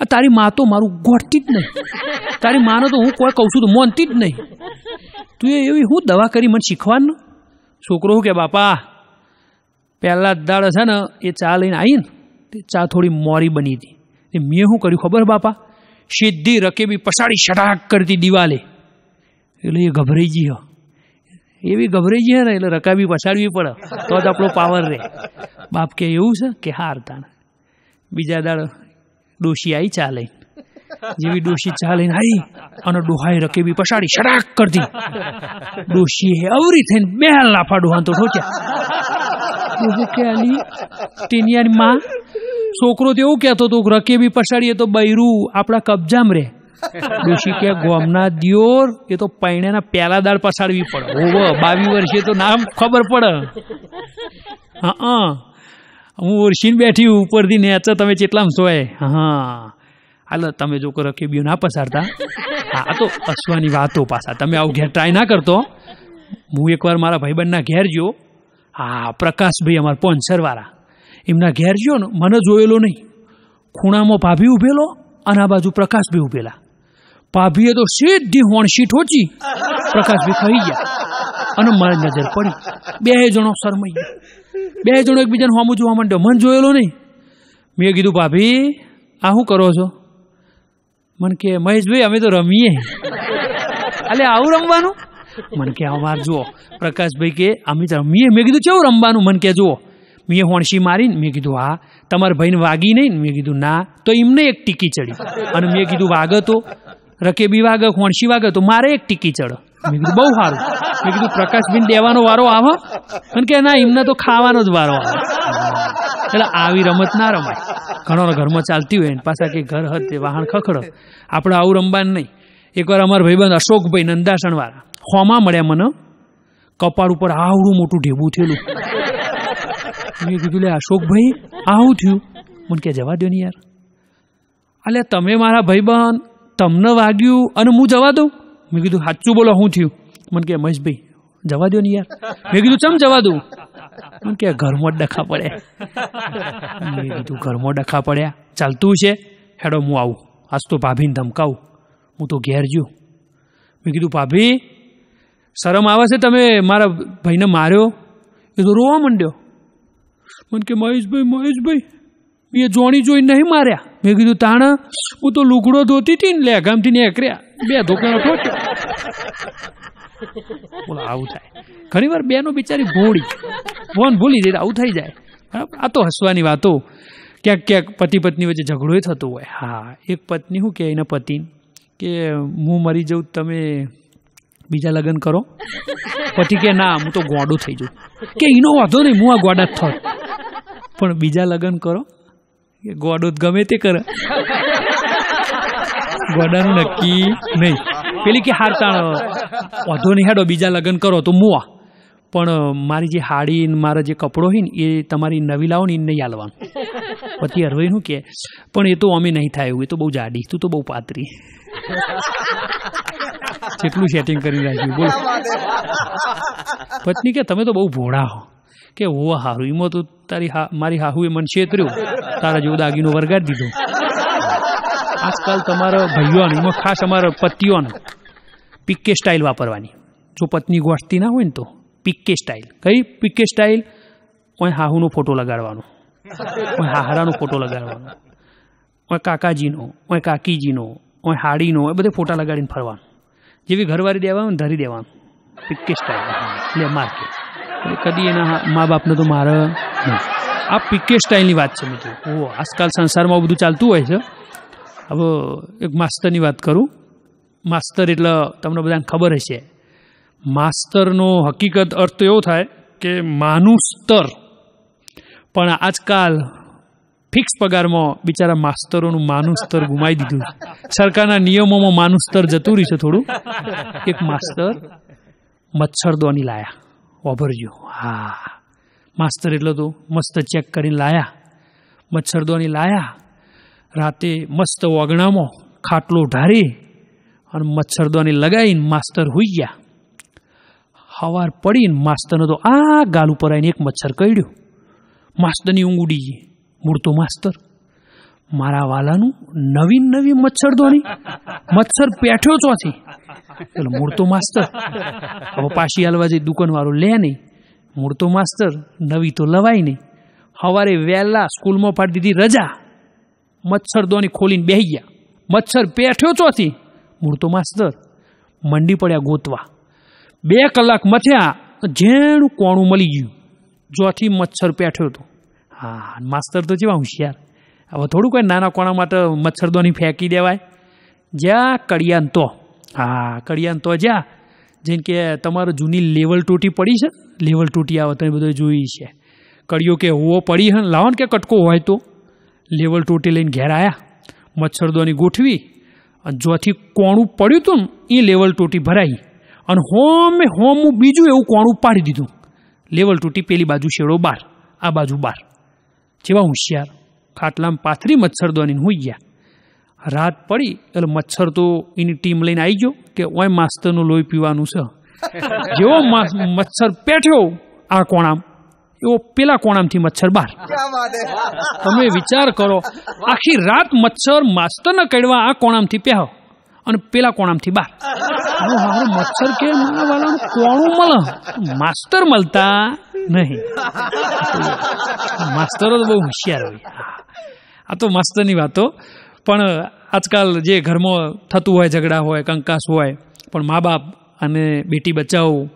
[SPEAKER 1] આ તારી મા તો મારું ગોઠતી જ નહીં. તારી માનો તો હું કોઈ કહું છું તો મોનતી જ નહીં. તું એ એવી હું દવા કરી મને શીખવાનું? છોકરો શું કે, બાપા, પહેલાં દાડ છે ને, એ ચા લઈને આવીને તે ચા થોડી મોરી બની હતી. એ મેં શું કર્યું ખબર, બાપા? સીધી રકેબી પસાડી શટાક કરતી દિવાલે. એટલે એ ગભરાઈ હો એવી ગભરાઈ ગઈ ને એટલે રકાબી પછાડવી પડે. તો જ આપણો પાવર રહે. બાપ કે એવું છે કે હાર તાણ. બીજા દાડ ડોશી આવી ચા લઈને જેવી ડોશી ચા લઈને આવી અને ડોહાઈ રકેબી પછાડી શટાક કરતી. ડોશી અવરી થઈને બે લાફા ડોહાન તો ઠોક્યા. કે આલી તેની માં, છોકરો તો એવું કહેતો હતો રકેબી પછાડીએ તો બૈરું આપણા કબજામ રહે. ડોશી કે ગોમના દિયોર એ તો પૈણાના પહેલા દાળ પછાડવી પડે. ઓવ બાવી વર્ષે તો નામ ખબર પડે. હા, હું. ઓરસીને બેઠી ઉપરથી નેચે તમે ચેટલામ સોય. હા હાલો, તમે જો રકેબીઓ ના પસારતા હા તો હસવાની વાતો પાછા. તમે આવું ઘેર ટ્રાય ના કરતો. હું એકવાર મારા ભાઈબંધના ઘેર ગયો. હા, પ્રકાશભાઈ અમારા પોન્સરવાળા. એમના ઘેર ગયો ને, મને જોયેલો નહીં. ખૂણામાં ભાભી ઉભેલો અને આ બાજુ પ્રકાશભાઈ ઉભેલા. ભાભીએ તો સીધી હોણસી ઠોચી પ્રકાશભાઈ ખાઈ ગયા અને મારી નજર પડી. બે જણો શરમાઈ બે જણો એકબીજાને હોમું જોવા માંડ્યો. મન જોયેલો નહીં. મેં કીધું, ભાભી, આ શું કરો છો? મને કે, મહેશભાઈ, અમે તો રમીએ. એટલે આવું રમવાનું? મને કે, અમાર જુઓ. પ્રકાશભાઈ કે, અમે તો રમીએ. મેં કીધું, કેવું રમવાનું? મને કે, જુઓ. મેં હોણશી મારીને, મેં કીધું, હા, તમારા ભાઈને વાગી નહીં. મેં કીધું, ના. તો એમને એક ટીકી ચડી. અને મેં કીધું વાગે તો રકેબી વાગે, હોણશી વાગે, તો મારે એક ટીકી ચડ. મેં કીધું, બહુ સારું. મેં કીધું, પ્રકાશબીન, દેવાનો વારો આવે. અને કે, ના, એમને તો ખાવાનો જ વારો આવે. એટલે આવી રમત ના રમાય. ઘણો ઘરમાં ચાલતી હોય પાછા કે ઘર હતે વાહન ખખડો. આપણે આવું રમવાનું નહીં. એકવાર અમારા ભાઈબંધ અશોકભાઈ નંદાસણ વાળા હોમાં મળ્યા મને, કપાળ ઉપર આવડું મોટું ઢેબું થયેલું. મેં કીધું, લે, અશોકભાઈ, આવું થયું. મને કે, જવા દો ને યાર. અલે તમે મારા ભાઈબંધ તમને વાગ્યું અને હું જવા દઉં? મેં કીધું, સાચું બોલો શું થયું. મને કે, મહેશભાઈ, જવા દો ને યાર. મેં કીધું, ચમ જવા દઉં? મને કે, ઘરમાં ડખા પડ્યા. મેં કીધું, ઘરમાં ડખા પડ્યા? ચાલતું છે? હેડો, હું આવું. આજ તો ભાભીને ધમકાવું. હું તો ઘેર જ્યું. મેં કીધું, ભાભી, શરમ આવે છે તમે મારા ભાઈને માર્યો? એ તો રોવા માંડ્યો. મને કે, મહેશભાઈ મહેશભાઈ એ જોણી જોઈ નહીં માર્યા. મેં કીધું, તાણ, હું તો લુગડો ધોતી હતી ને લેગામથી ને એકર્યા. બે ધોકાનો ઠોક્યો બોલો, આવું થાય. ઘણી વાર બેનો બિચારી ભોળી. ફોન ભૂલી જાય, આવું થઈ જાય. આ તો હસવાની વાતો. ક્યાંક ક્યાંક પતિ પત્ની વચ્ચે ઝઘડો થતો હોય. હા, એક પત્ની શું કે એના પતિ? કે, હું મરી જાઉં, તમે બીજા લગ્ન કરો. પતિ કે, ના, હું તો ગોડો થઈ જાઉં. કે, એનો વાંધો નહીં, હું આ ગોડા જ થોત. પણ બીજા લગ્ન કરો? ગોડો ગમે તે કરે. ગોડાનું નક્કી નહીં. પેલી કે હારતાણ વધો નહીં હેડો, બીજા લગ્ન કરો તો મુઆ પણ મારી જે હાડી મારા જે કપડો હોય ને, એ તમારી નવી લાવો ને એ નહીં હાલવાનું. પછી હરવાઈ શું કે, પણ એ તો અમે નહીં થાય એવું, એ તો બહુ જાડી, તું તો બહુ પાતરી જેટલું સેટિંગ કરી રાખ્યું, બોલો. પત્ની કે, તમે તો બહુ ભોળા હો. કે હો હારું એમાં તો તારી મારી હાહુએ મને છેતર્યું તારા જેવું દાગીનો વરગાડી દીધો. આજકાલ તમારા ભાઈઓને એમાં ખાસ અમારા પતિઓને પીકે સ્ટાઇલ વાપરવાની. જો પત્ની ગોઠતી ના હોય ને તો પીકે સ્ટાઇલ. કઈ પીકે સ્ટાઇલ? ઓય હાહુનો ફોટો લગાડવાનો. ઓય હાહરાનો ફોટો લગાડવાનો. ઓય કાકાજીનો, ઓય કાકીજીનો, ઓય હાડીનો, એ બધે ફોટા લગાડીને ફરવાનું. જેવી ઘરવારી દેવાનું ધરી દેવાનું. પીકે સ્ટાઇલ. લે માર્કે કદી એના મા બાપને તો મારે આ પીકે સ્ટાઇલની વાત છે મિત્રો. ઓ આજકાલ સંસારમાં બધું ચાલતું હોય છે. હવે એક માસ્તરની વાત કરું. માસ્તર એટલે તમને બધાને ખબર હશે. માસ્તરનો હકીકત અર્થ એવો થાય કે માનું સ્તર પણ આજકાલ ફિક્સ પગારમાં બિચારા માસ્તરોનું માનું સ્તર ગુમાવી દીધું સરકારના નિયમોમાં માનું સ્તર જતું રહ્યું છે થોડું. એક માસ્તર મચ્છરદોની લાયા. વાભરજો હા. માસ્તર એટલે તો મસ્ત ચેક કરીને લાયા. મચ્છરદોની લાયા. રાતે મસ્ત વગણામાં ખાટલો ઢારી અને મચ્છરદોની લગાવીને માસ્તર હોઈ ગયા. હવાર પડીને માસ્તરનો તો આ ગાલ ઉપર આવીને એક મચ્છર કરડ્યું માસ્તરની ઊંઘ ઉડી ગઈ. મૂળ તો માસ્તર. મારા વાલાનું નવીન નવી મચ્છરદોની મચ્છર પેઠ્યો ચોથી એટલે મૂળ તો માસ્તર. હવે પાછી હાલવા જઈ દુકાનવાળો લે નહીં. મૂળ તો માસ્તર, નવી તો લવાય નહીં. સવારે વહેલા સ્કૂલમાં પાડી દીધી રજા. મચ્છરદોની ખોલીને બેહી ગયા. મચ્છર પેઠ્યો ચોથી મૂળ તો માસ્તર, મંડી પડ્યા ગોતવા. બે કલાક મથ્યા ઝેણું કોણું મળી ગયું. જોથી મચ્છર પેઠ્યો હતો હા, માસ્તર તો જેવા હોશિયાર. હવે થોડું કોઈ નાના કોણા માટે મચ્છરદોની ફેંકી દેવાય. જ્યાં કડિયાન તો, હા, કડિયાન તો જ્યાં, જેમ કે તમારે જૂની લેવલ તૂટી પડી છે, લેવલ તૂટી આવે તમે બધું જોઈ છે. કડિયો કે હોવો પડી હે લાવો ને કે કટકો હોય તો. લેવલ તૂટી લઈને ઘેર આવ્યા મચ્છરદોની ગોઠવી, અને જોથી કોણું પડ્યું હતું ને, એ લેવલ તૂટી ભરાઈ. અને હોમે હોમું બીજું એવું કોણું પાડી દીધું. લેવલ તૂટી પેલી બાજુ શેડો બાર, આ બાજુ બાર. જેવા હોશિયાર. ખાટલામાં પાથરી મચ્છરદોની હોઈ ગયા. રાત પડી, એટલે મચ્છર તો એની ટીમ લઈને આવી ગયો કે ઓય માસ્તરનું લોહી પીવાનું છે. જેવો મચ્છર પેઠ્યો આ કોણામ, એવો પેલા કોણામથી મચ્છર બહાર. તમે વિચાર કરો, આખી રાત મચ્છર માસ્તરને કડવા આ કોણામથી પહેરો અને પેલા કોણામથી બહાર. હારું મચ્છર કે મારા વાળાનું કોણું મળે માસ્તર મળતા નહીં. માસ્તરો તો બહુ હોશિયાર હોય. આ તો માસ્તરની વાતો. પણ આજકાલ જે ઘરમાં થતું હોય, ઝઘડા હોય, કંકાસ હોય, પણ મા બાપ અને બેટી બચાવો,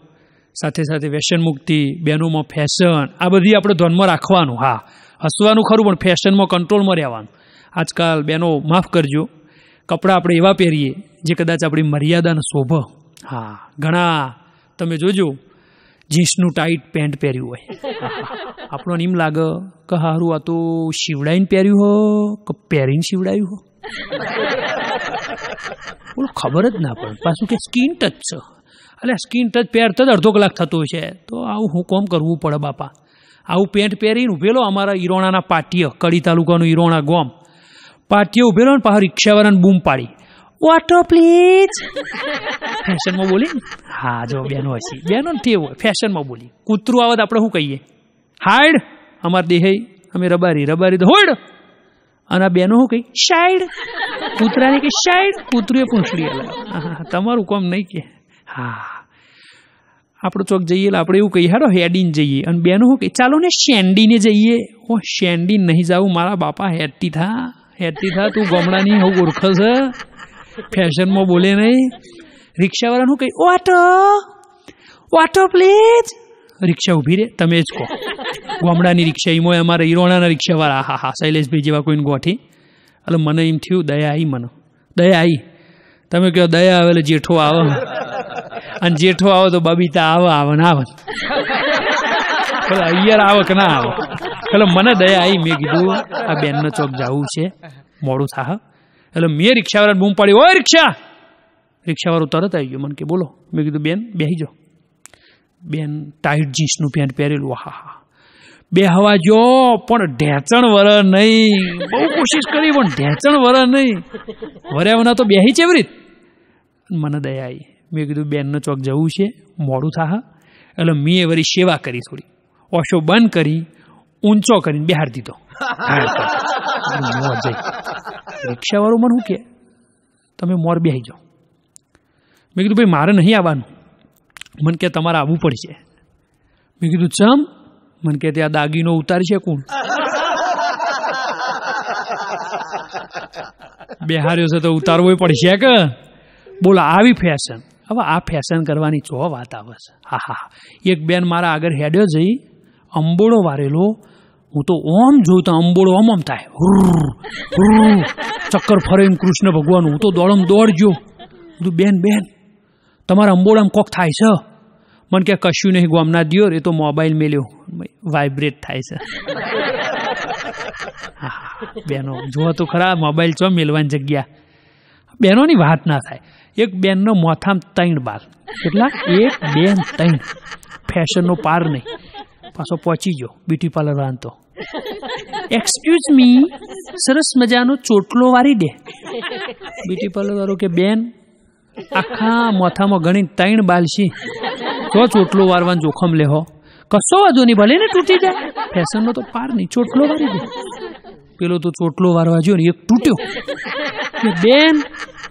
[SPEAKER 1] સાથે સાથે વ્યસન મુક્તિ બહેનોમાં ફેશન, આ બધી આપણે ધ્યાનમાં રાખવાનું. હા. હસવાનું ખરું, પણ ફેશનમાં કંટ્રોલમાં રહેવાનું. આજકાલ બહેનો માફ કરજો. કપડાં આપણે એવા પહેરીએ જે કદાચ આપણી મર્યાદાને શોભ હા. ઘણા તમે જોજો જીન્સનું ટાઈટ પેન્ટ પહેર્યું હોય. આપણો એમ લાગે કે સારું આ તો શિવડાઈને પહેર્યું હો કે પહેરીને શિવડાયું હો? બોલો ખબર જ ના પડે. પાછું કે સ્કીન ટચ છે. એટલે સ્કીન ટચ પહેરતા જ અડધો કલાક થતો છે. તો આવું હું કોમ કરવું પડે બાપા. આવું પેન્ટ પહેરીને ઉભેલો અમારા ઈરોણાના પાટીય કડી તાલુકાનું ઈરોણા ગોમ. પાટીએ ઉભેલો ને પાછો રિક્ષાવાળાને બૂમ પાડી. ઓટો પ્લીઝ ફેશનમાં બોલી હા, જો, બેનો હશે બેનો તે ફેશનમાં બોલી. કૂતરું આવત આપણે શું કહીએ? હાર્ડ અમાર દેહ અમે રબારી. રબારી તો હોડ અને આ બેનો શું કહી? શાઇડ કૂતરાને કે શાઇડ કૂતરું એ પૂંછડી અલગ તમારું કોમ નહીં કે. હા. આપણે ચોક જઈએ એટલે આપણે એવું કહીએ, હારો, હેડીને જઈએ. અને બેનો શું કહે? ચાલો ને શેન્ડીને જઈએ. ઓ શેન્ડીન નહીં જાવું મારા બાપા હેડતી થા. હેડતી થા તું ગમડાની હું? ઓળખ છે ફેશનમાં બોલે નહીં. રિક્ષાવાળાનું કહી ઓટો ઓટો પ્લીઝ. રિક્ષા ઊભી રે તમે જ કહો. ગામડાની રિક્ષા એમાં અમારા ઈરોણાના રિક્ષાવાળા હા હા શૈલેષભાઈ જેવા કોઈને ગોઠી. એટલે મને એમ થયું દયા આવી મને. દયા આવી તમે કહો દયા આવે એટલે જેઠો આવે. અને જેઠો આવે તો બબીતા આવે આવે ને આવે. એટલે આવે કે ના આવે. એટલે મને દયા આવી મેં કીધું, આ બેનનો ચોક જવું છે. મોડું થાહ. એટલે મેં રિક્ષાવાળાને બૂમ પાડી, ઓય રિક્ષા! રિક્ષાવાળો તરત આવી ગયો. મને કે, બોલો. મેં કીધું, બેન બેસી જાઓ. બેન ટાઈટ જીન્સનું પેન્ટ પહેરેલું. હા હા બે હવા જો, પણ ઢેચણ વર નહીં. બહુ કોશિશ કરી, પણ ઢેચણ વર નહીં. વર્યા વના તો બેહી છે એવી મને દયા આવી મેં કીધું, બેનનો ચોક જવું છે. મોડું થાહ. એટલે મેં વળી સેવા કરી થોડી. ઓશો બંધ કરી. ઊંચો કરીને બિહાર દીધો. રિક્ષાવાળો મને શું કે? તમે મોર બેહી જાઓ. મેં કીધું ભાઈ મારે નહીં આવવાનું. મને કે તમારે આવવું પડશે. મેં કીધું ચમ? મને કે ત્યાં દાગીનો ઉતારી છે કોણ બેહાર્યો છે તો ઉતારવો પડશે કે? બોલો આવી ફેશન હવે આ ફેશન કરવાની જો વાત આવે છે. હા હા એક બેન મારા આગળ હેડ્યો જઈ અંબોડો વારેલો હું તો ઓમ જોઉં તો અંબોળો ઓમ આમ થાય. ચક્કર ફરે એમ કૃષ્ણ ભગવાન, હું તો દોડમ દોડજો. બધું બેન બેન. તમારા અંબોળામ કોક થાય છે? મને કે કશું નહીં, ગોમના દિયો એ તો મોબાઈલ મેલ્યો. વાઇબ્રેટ થાય છે. બેનો, જુઓ તો ખરા, મોબાઈલ ચો મેલવાની જગ્યા? બેનોની વાત ના થાય. એક બેનનો મોથામ ત્રણ બાર કેટલા? એક, બેન, ત્રણ. ફેશનનો પાર નહીં. પાછો પહોંચી ગયો બ્યુટી પાર્લર વાંધો એક્સક્યુઝ મી સરસ મજાનો ચોટલો વારી દે. બ્યુટી પાર્લર વાળો કે, બેન, આખા માથામાં ગણી ત્રણ બાલશી તો ચોટલો વારવાનું જોખમ લેહો કશો વાંધો નહીં, ભલે ને તૂટી જાય. ફેશનનો તો પાર નહીં, ચોટલો વારી દે. પેલો તો ચોટલો વારવા ગયો ને, એક તૂટ્યો. બેન,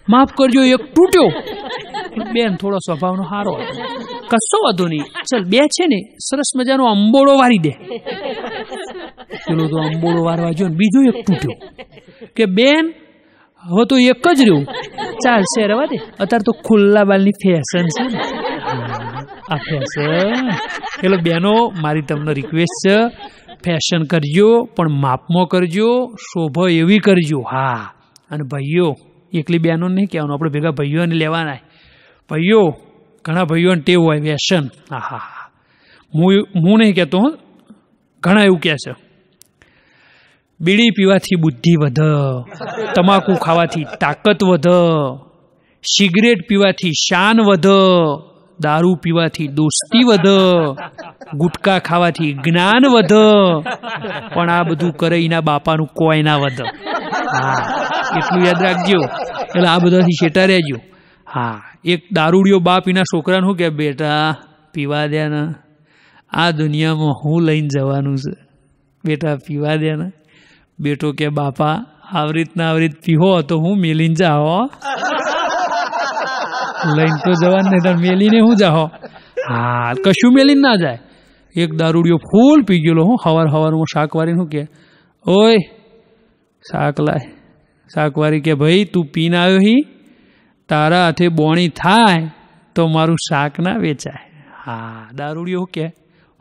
[SPEAKER 1] માફ કરજો, એક તૂટ્યો. બેન, થોડો સ્વભાવનો સારો હતો. કશો વાંધો નહીં. ચલ, બે છે ને, સરસ મજાનો અંબોળો વારી દે. પેલો તો અંબોળો વારવા ગયો ને, બીજો એક તૂટ્યો. કે બેન, હવે તો એક જ રહ્યું. ચાલશે રવા દે. અત્યારે તો ખુલ્લા બાલની ફેશન છે ને. આ ફેશન એટલે બેનો, મારી તમને રિક્વેસ્ટ છે ફેશન કરજો, પણ માપમાં કરજો, શોભો એવી કરજો. હા. અને ભાઈઓ, એકલી બેનો નહીં કહેવાનું, આપણે ભેગા ભાઈઓને લેવાના ભાઈઓ ઘણા ભાઈઓને ટેવ હોય વ્યસન. હા હા હા હું હું નહીં કહેતો હો. ઘણા એવું કહે છે. બીડી પીવાથી બુદ્ધિ વધ. તમાકુ ખાવાથી તાકાત વધ. સિગરેટ પીવાથી શાન વધ. દારૂ પીવાથી દોસ્તી વધ. ગુટકા ખાવાથી જ્ઞાન વધ. પણ આ બધું કરે એના બાપાનું કોઈ ના વધ. હા. એટલું યાદ રાખજો. એટલે આ બધાથી છેટા રહેજો. હા. એક દારૂડિયો બાપ એના છોકરાને શું કે બેટા પીવા દે ને આ દુનિયામાં હું લઈને જવાનું છે બેટા પીવા દે ને બેટો કે બાપા આવી રીતના આવી રીત પીહો તો હું મેલીને જાઓ લઈને તો જવાનું નહીં તાર મેલીને હું જાઓ હા કશું મેલીને ના જાય એક દારૂડિયો ફૂલ પી ગયેલો હું હવાર હવારમાં શાક વાળીને શું કે ઓય શાક લાય શાકવારી કે ભાઈ તું પીને આવ્યો હી તારા હાથે બોણી થાય તો મારું શાક ના વેચાય. હા, દારૂડિયો કે,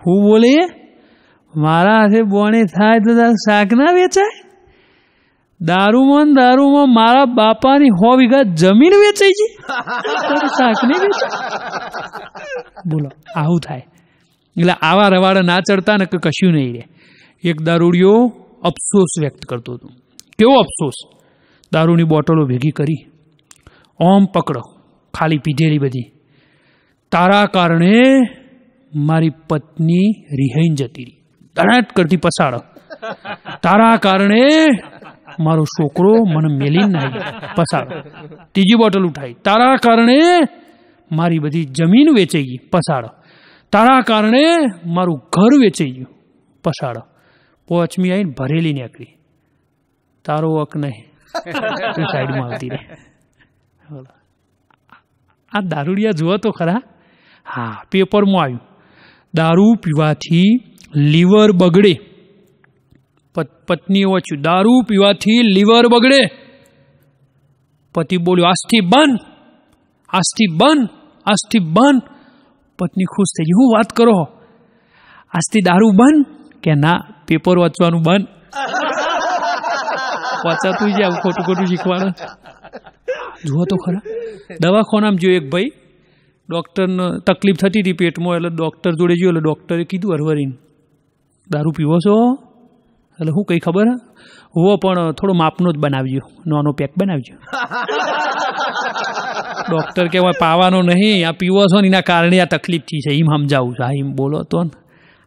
[SPEAKER 1] હું બોલે? મારા હાથે બોણી થાય તો તારું શાક ના વેચાય? દારૂમાં દારૂમાં મારા બાપાની હો વીઘા જમીન વેચાઈ છે તારું શાક નહીં વેચાય? બોલો, આવું થાય. એટલે આવા રવાડા ના ચડતા ને કશું નહીં રે. એક દારૂડિયો અફસોસ વ્યક્ત કરતો હતો. કેવો અફસોસ? દારૂની બોટલો ભેગી કરી. ઓમ પકડો. ખાલી પીધેલી બધી. તારા કારણે મારી પત્ની રિહાઈન જતી. રહી કરતી પસાડો. તારા કારણે મારો છોકરો મને મેલીને નાખી. પસાડો. ત્રીજી બોટલ ઉઠાઈ. તારા કારણે મારી બધી જમીન વેચાઈ ગઈ. પસાડો. તારા કારણે મારું ઘર વેચાઈ ગયું. પસાડો. પોચમી આવીને ભરેલી નીકળી. તારો અક નહીં. તું સાઈડમાં આવતી રહે. આ દારૂડિયા જુઓ તો ખરા હા પેપરમાં આવ્યું દારૂ પીવાથી લીવર બગડે પ- પત્નીએ વાંચ્યું દારૂ પીવાથી લીવર બગડે પતિ બોલ્યો આજથી બંધ આજથી બંધ આજથી બંધ પત્ની ખુશ થઈ ગઈ હું વાત કરો આજથી દારૂ બંધ કે ના પેપર વાંચવાનું બંધ વાંચાતું જ આવું ખોટું ખોટું શીખવાડે જુઓ તો ખરા. દવાખાનામાં જો એક ભાઈ ડૉક્ટરને તકલીફ થતી હતી પેટમાં, એટલે ડૉક્ટર જોડે ગયો, એટલે ડૉક્ટરે કીધું હરવરીને દારૂ પીવો છો? એટલે હું કંઈ ખબર? હો, પણ થોડો માપનો જ બનાવજો, નાનો પેક બનાવજો. ડૉક્ટર કહેવાય પાવાનો નહીં, આ પીવો છો ને, એના કારણે આ તકલીફ થઈ છે. એમ સમજાવું છું. હા, એમ બોલો તો ને.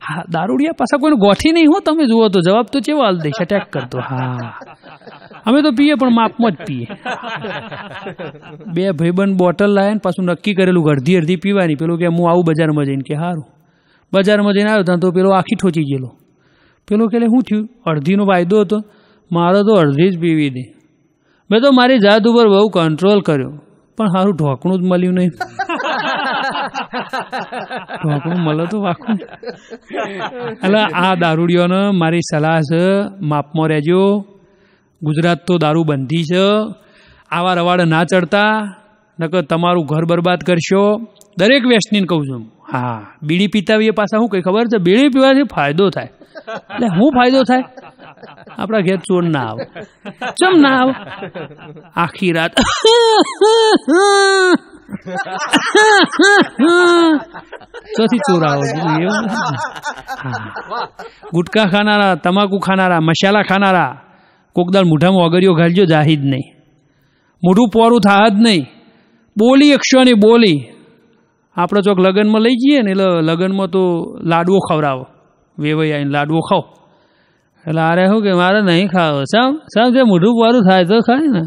[SPEAKER 1] હા, દારૂડિયા પાછા કોઈને ગોઠી નહીં હો, તમે જુઓ તો જવાબ તો ચેવો હાલ દઈશ અટેક કરતો. હા. અમે તો પીએ પણ માપમાં જ પીએ. બે ભાઈબંધ બોટલ લાવે ને પાછું નક્કી કરેલું અડધી અડધી પીવાની. પેલું કે હું આવું બજારમાં જઈને કે સારું બજારમાં જઈને આવ્યો તો પેલો આખી ઠોચી ગયેલો. પેલો કે શું થયું? અડધીનો વાયદો હતો. મારો તો અડધી જ પીવી દે મેં તો મારી જાત ઉપર બહુ કંટ્રોલ કર્યો. પણ સારું ઢોકણું જ મળ્યું નહીં. ઢોકણું મળે તો વાખું એટલે આ દારૂડિયોને મારી સલાહ છે માપમાં રહેજો. ગુજરાત તો દારૂ બંધી છે. આવા રવાડે ના ચડતા, નકર તમારું ઘર બરબાદ કરશો. દરેક વ્યસનીને કહું છું. હા, બીડી પીતા એ પાછા શું કંઈ ખબર છે? બીડી પીવાથી ફાયદો થાય. એટલે શું ફાયદો થાય? આપણા ઘેર ચોર ના આવે. ચમ ના આવે? આખી રાત. ચોથી ચોર આવો. ગુટકા ખાનારા, તમાકુ ખાનારા, મસાલા ખાનારા. કોકદાર મોઢામાં અગરિયો ઘાલજો જાહી જ નહીં. મોઢું પોરું થાય જ નહીં. બોલી એકશો ની બોલી. આપણે ચોક લગ્નમાં લઈ જઈએ ને, એટલે લગ્નમાં તો લાડવો ખવડાવો. વેવાઈ આવીને લાડવો ખાવ. એટલે આરે શું કે, મારે નહીં ખાવો. સમ સામ જે મોઢું પોરું થાય તો ખાય ને.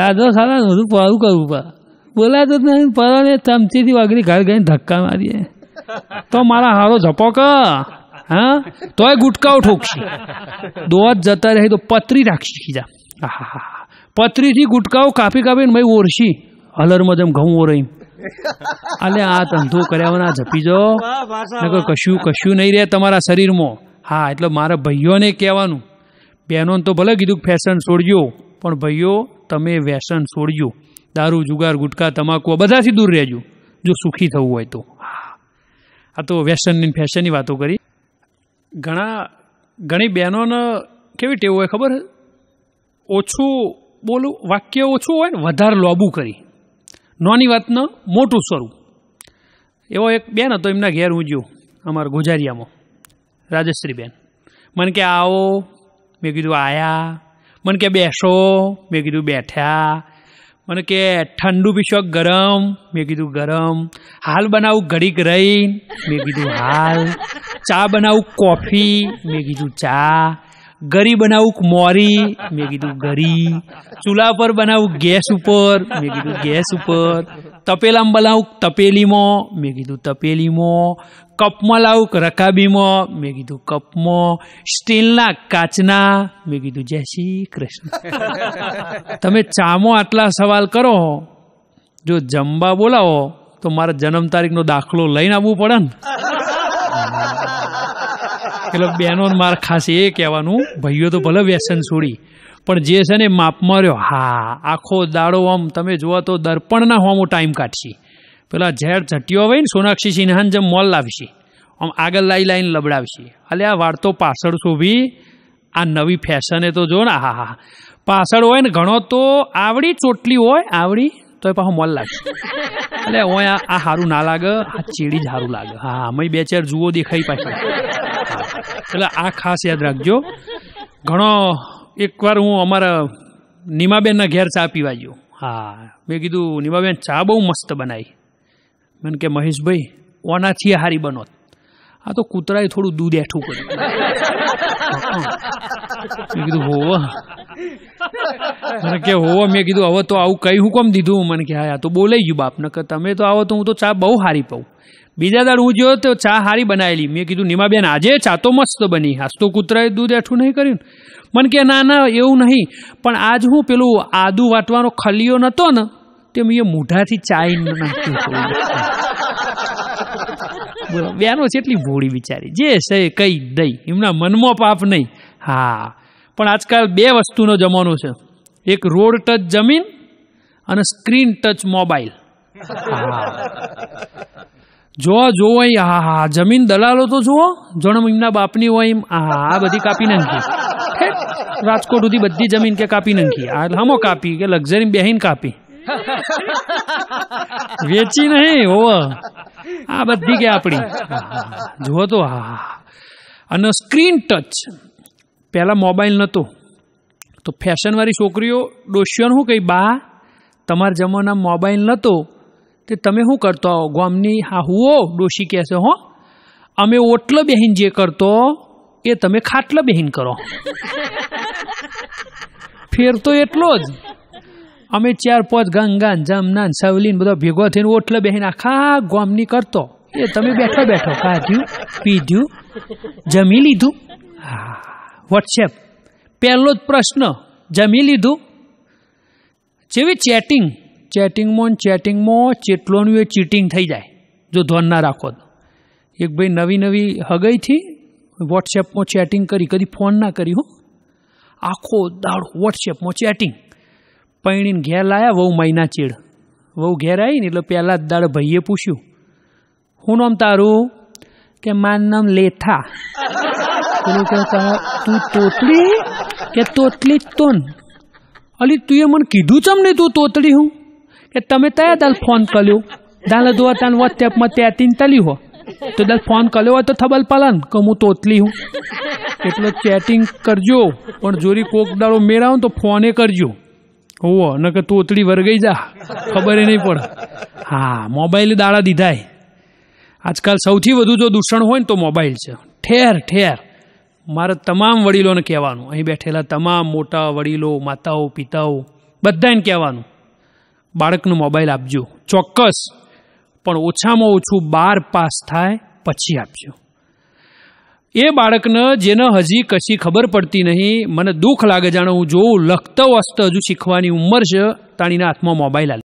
[SPEAKER 1] આ તો ખાવા મોઢું પોરું કરવું પા બોલાતો જ નહીં પરાને ચમચીથી વાગરી ઘર ગઈને ધક્કા મારીએ. તો મારા હારો ઝપોક હા? તોય ગુટકાઓ ઠોકશે. દોત જતા રહે તો પતરી રાખશે ખીજા. આહાહા. પતરીથી ગુટકાઓ કાપી કાપીને મેં ઓરશી હલરમાં જેમ ઘઉં ઓરઈ. અલે આ ધંધો કર્યા જપી જો. નકર કશું કશું નહીં રહે તમારા શરીરમાં. હા એટલે મારા ભાઈઓને કહેવાનું. બહેનોને તો ભલે કીધું ફેશન છોડજો પણ ભાઈઓ તમે વ્યસન છોડજો. દારૂ જુગાર ગુટકા તમાકુ બધાથી દૂર રહેજો. જો સુખી થવું હોય તો. હા. આ તો વ્યસનની ફેશનની વાતો કરી. ઘણા, ઘણી બહેનોને કેવી ટેવ હોય ખબર? ઓછું બોલું, વાક્ય ઓછું હોય ને વધારે લોબું કરી. નોની વાતનું મોટું સ્વરૂપ. એવો એક બેન હતો, એમના ઘેર હું જ્યો અમારા ગોજારિયામાં. રાજશ્રી બેન મને કે આવો, મેં કીધું આયા. મને કે બેસો, મેં કીધું બેઠા. મને કે, ઠંડુ પીશો ગરમ. મેં કીધું, ગરમ. હાલ બનાવું ઘડીક રહી મેં કીધું, હાલ. ચા બનાવું કોફી. મેં કીધું, ચા. ગરી બનાવું મોરી. મેં કીધું, ગરી. ચૂલા પર બનાવું ગેસ ઉપર. મેં કીધું, ગેસ ઉપર. તપેલામાં બનાવું તપેલીમાં. મેં કીધું, તપેલીમાં. કપમાં લાવું કે રકાબીમાં? મેં કીધું કપમાં. સ્ટીલના કાચના. મેં કીધું જય શ્રી કૃષ્ણ. તમે ચામો આટલા સવાલ કરો જો જમવા બોલાવો તો મારા જન્મ તારીખનો દાખલો લઈને આવવું પડે ને. એટલે બહેનો માર ખાસ એ કહેવાનું ભાઈઓ તો ભલે વ્યસન છોડી પણ જે છે ને માપમાં રહ્યો હા આખો દાડો આમ તમે જુઓ તો દર્પણના હોમો ટાઈમ કાઢશી. પેલા ઝેર ઝટીઓ હોય ને, સોનાક્ષી સિન્હાને જેમ મોલ લાવશી, આમ આગળ લાઈ લાઈને લબડાવીશી. એટલે આ વાર્તો પાછળ શોભી આ નવી ફેશને તો જો ને હા હા પાછળ હોય ને, ઘણો તો આવડી, ચોટલી હોય, આવડી તો એ પાછો મોલ લાગશે એટલે હોય આ સારું ના લાગે, આ ચીડી જ સારું લાગે. હા અમે બે ચાર જુઓ દેખાઈ પાછી એટલે આ ખાસ યાદ રાખજો. ઘણો, એકવાર હું અમારા નીમાબેનના ઘેર ચા પીવા ગયો. હા, મેં કીધું, નીમાબેન, ચા બહુ મસ્ત બનાવી મને કે મહેશભાઈ, ઓનાથી હારી બનોત આ તો કૂતરાએ થોડું દૂધ એઠું કર્યું. કીધું, હોવ. મને કે, હોવ. મેં કીધું, હવે તો આવું કઈ હુકમ દીધું? મને કે, હા તો બોલાઈ ગયું બાપ, નકર તમે તો આવો તો હું તો ચા બહુ હારી પાઉં. બીજા દાડ હું જોયો તો ચા હારી બનાવેલી મેં કીધું, નીમાબેન, આજે ચા તો મસ્ત બની. હાસ તો કૂતરાએ દૂધ એઠું નહીં કર્યું મને કે, ના ના, એવું નહીં. પણ આજ હું પેલું આદુ વાટવાનો ખલિયો નહોતો ને તે મેં એ મૂઢાથી ચાઈ થોડું. બોલો બેનો છે એટલી ભોળી બિચારી. જે છે કઈ દઈ એમના મનમાં પાપ નહીં. હા. પણ આજકાલ બે વસ્તુનો જમાનો છે. એક રોડ ટચ જમીન અને સ્ક્રીન ટચ મોબાઈલ. જો જોવો હા હા જમીન દલાલો તો જુઓ જણમ એમના બાપની હોય એમ હા આ બધી કાપી નાખી. રાજકોટ સુધી બધી જમીન કે કાપી નાખી. આ હમો કાપી કે લક્ઝરી બેહીન કાપી. વેચી નહીં, હોવ. આ બધી કે આપણી. જુઓ તો, હા. અને સ્ક્રીન ટચ. પહેલાં મોબાઈલ નહોતો તો ફેશનવાળી છોકરીઓ, ડોશિયોને શું કહી, બા, તમારા જમાના મોબાઈલ નહોતો તે તમે શું કરતો? ગામની હા હુઓ ડોશી કહેશે હો. અમે ઓટલો બહેન જે કરતો, એ તમે ખાટલો બહેન કરો. ફેર તો એટલો જ. અમે ચાર પાંચ ગંગા જમના સવલીન સવલી બધો ભેગો થઈને ઓટલો બેહીને આખા ગોમની કરતો. એ તમે બેઠો બેઠો. ખાધ્યું, પીધ્યું, જમી લીધું? હા. વોટ્સએપ. પહેલો જ પ્રશ્ન, જમી લીધું? જેવી ચેટિંગ, ચેટિંગમાં ચેટિંગમાં ચેટલોનું એ ચીટિંગ થઈ જાય, જો ધ્વન ના રાખો તો. એક ભાઈ નવી નવી હગઈથી વોટ્સએપમાં ચેટિંગ કરી, કદી ફોન ના કરી હો આખો દાડો વોટ્સએપમાં ચેટિંગ. પૈણીને ઘેર લાયા, વહુ મહિના ચેડ. વહુ ઘેર આવીને એટલે પહેલાં જ દાડે ભાઈએ પૂછ્યું, હું નામ તારું? કે મારું નામ લેથા. તું તોતલી કે તોતલી તોન અલી, તું એ મને કીધું ચમ નહીં તું તોતડી હું? કે તમે તયા દાલ ફોન કર્યો. દાલે દોવા તાન વોટ્સએપમાં ત્યાંથી તલી હો. તો દાલ ફોન કર્યો હોય તો થબલ પાલન કે હું તોતલી હું. એટલે ચેટિંગ કરજો, પણ જોરી કોક દાડો મેળાવ તો ફોને કરજો. હોવો નકર તોતડી વરગઈ જા. ખબર નહીં પડે. હા, મોબાઈલ દાડા દીધાય. આજકાલ સૌથી વધુ જો દૂષણ હોય ને તો મોબાઈલ છે. ઠેર ઠેર. મારે તમામ વડીલોને કહેવાનું. અહીં બેઠેલા તમામ મોટા વડીલો, માતાઓ, પિતાઓ, બધાને કહેવાનું. બાળકનો મોબાઈલ આપજો. ચોક્કસ. પણ ઓછામાં ઓછું બાર પાસ થાય, પછી આપજો. એ બાળકને જેને હજી કશી ખબર પડતી નહીં, મને દુઃખ લાગે જાણે હું જોઉં લખતો વસ્ત હજુ શીખવાની ઉંમર છે, તાણીના હાથમાં મોબાઈલ આલે.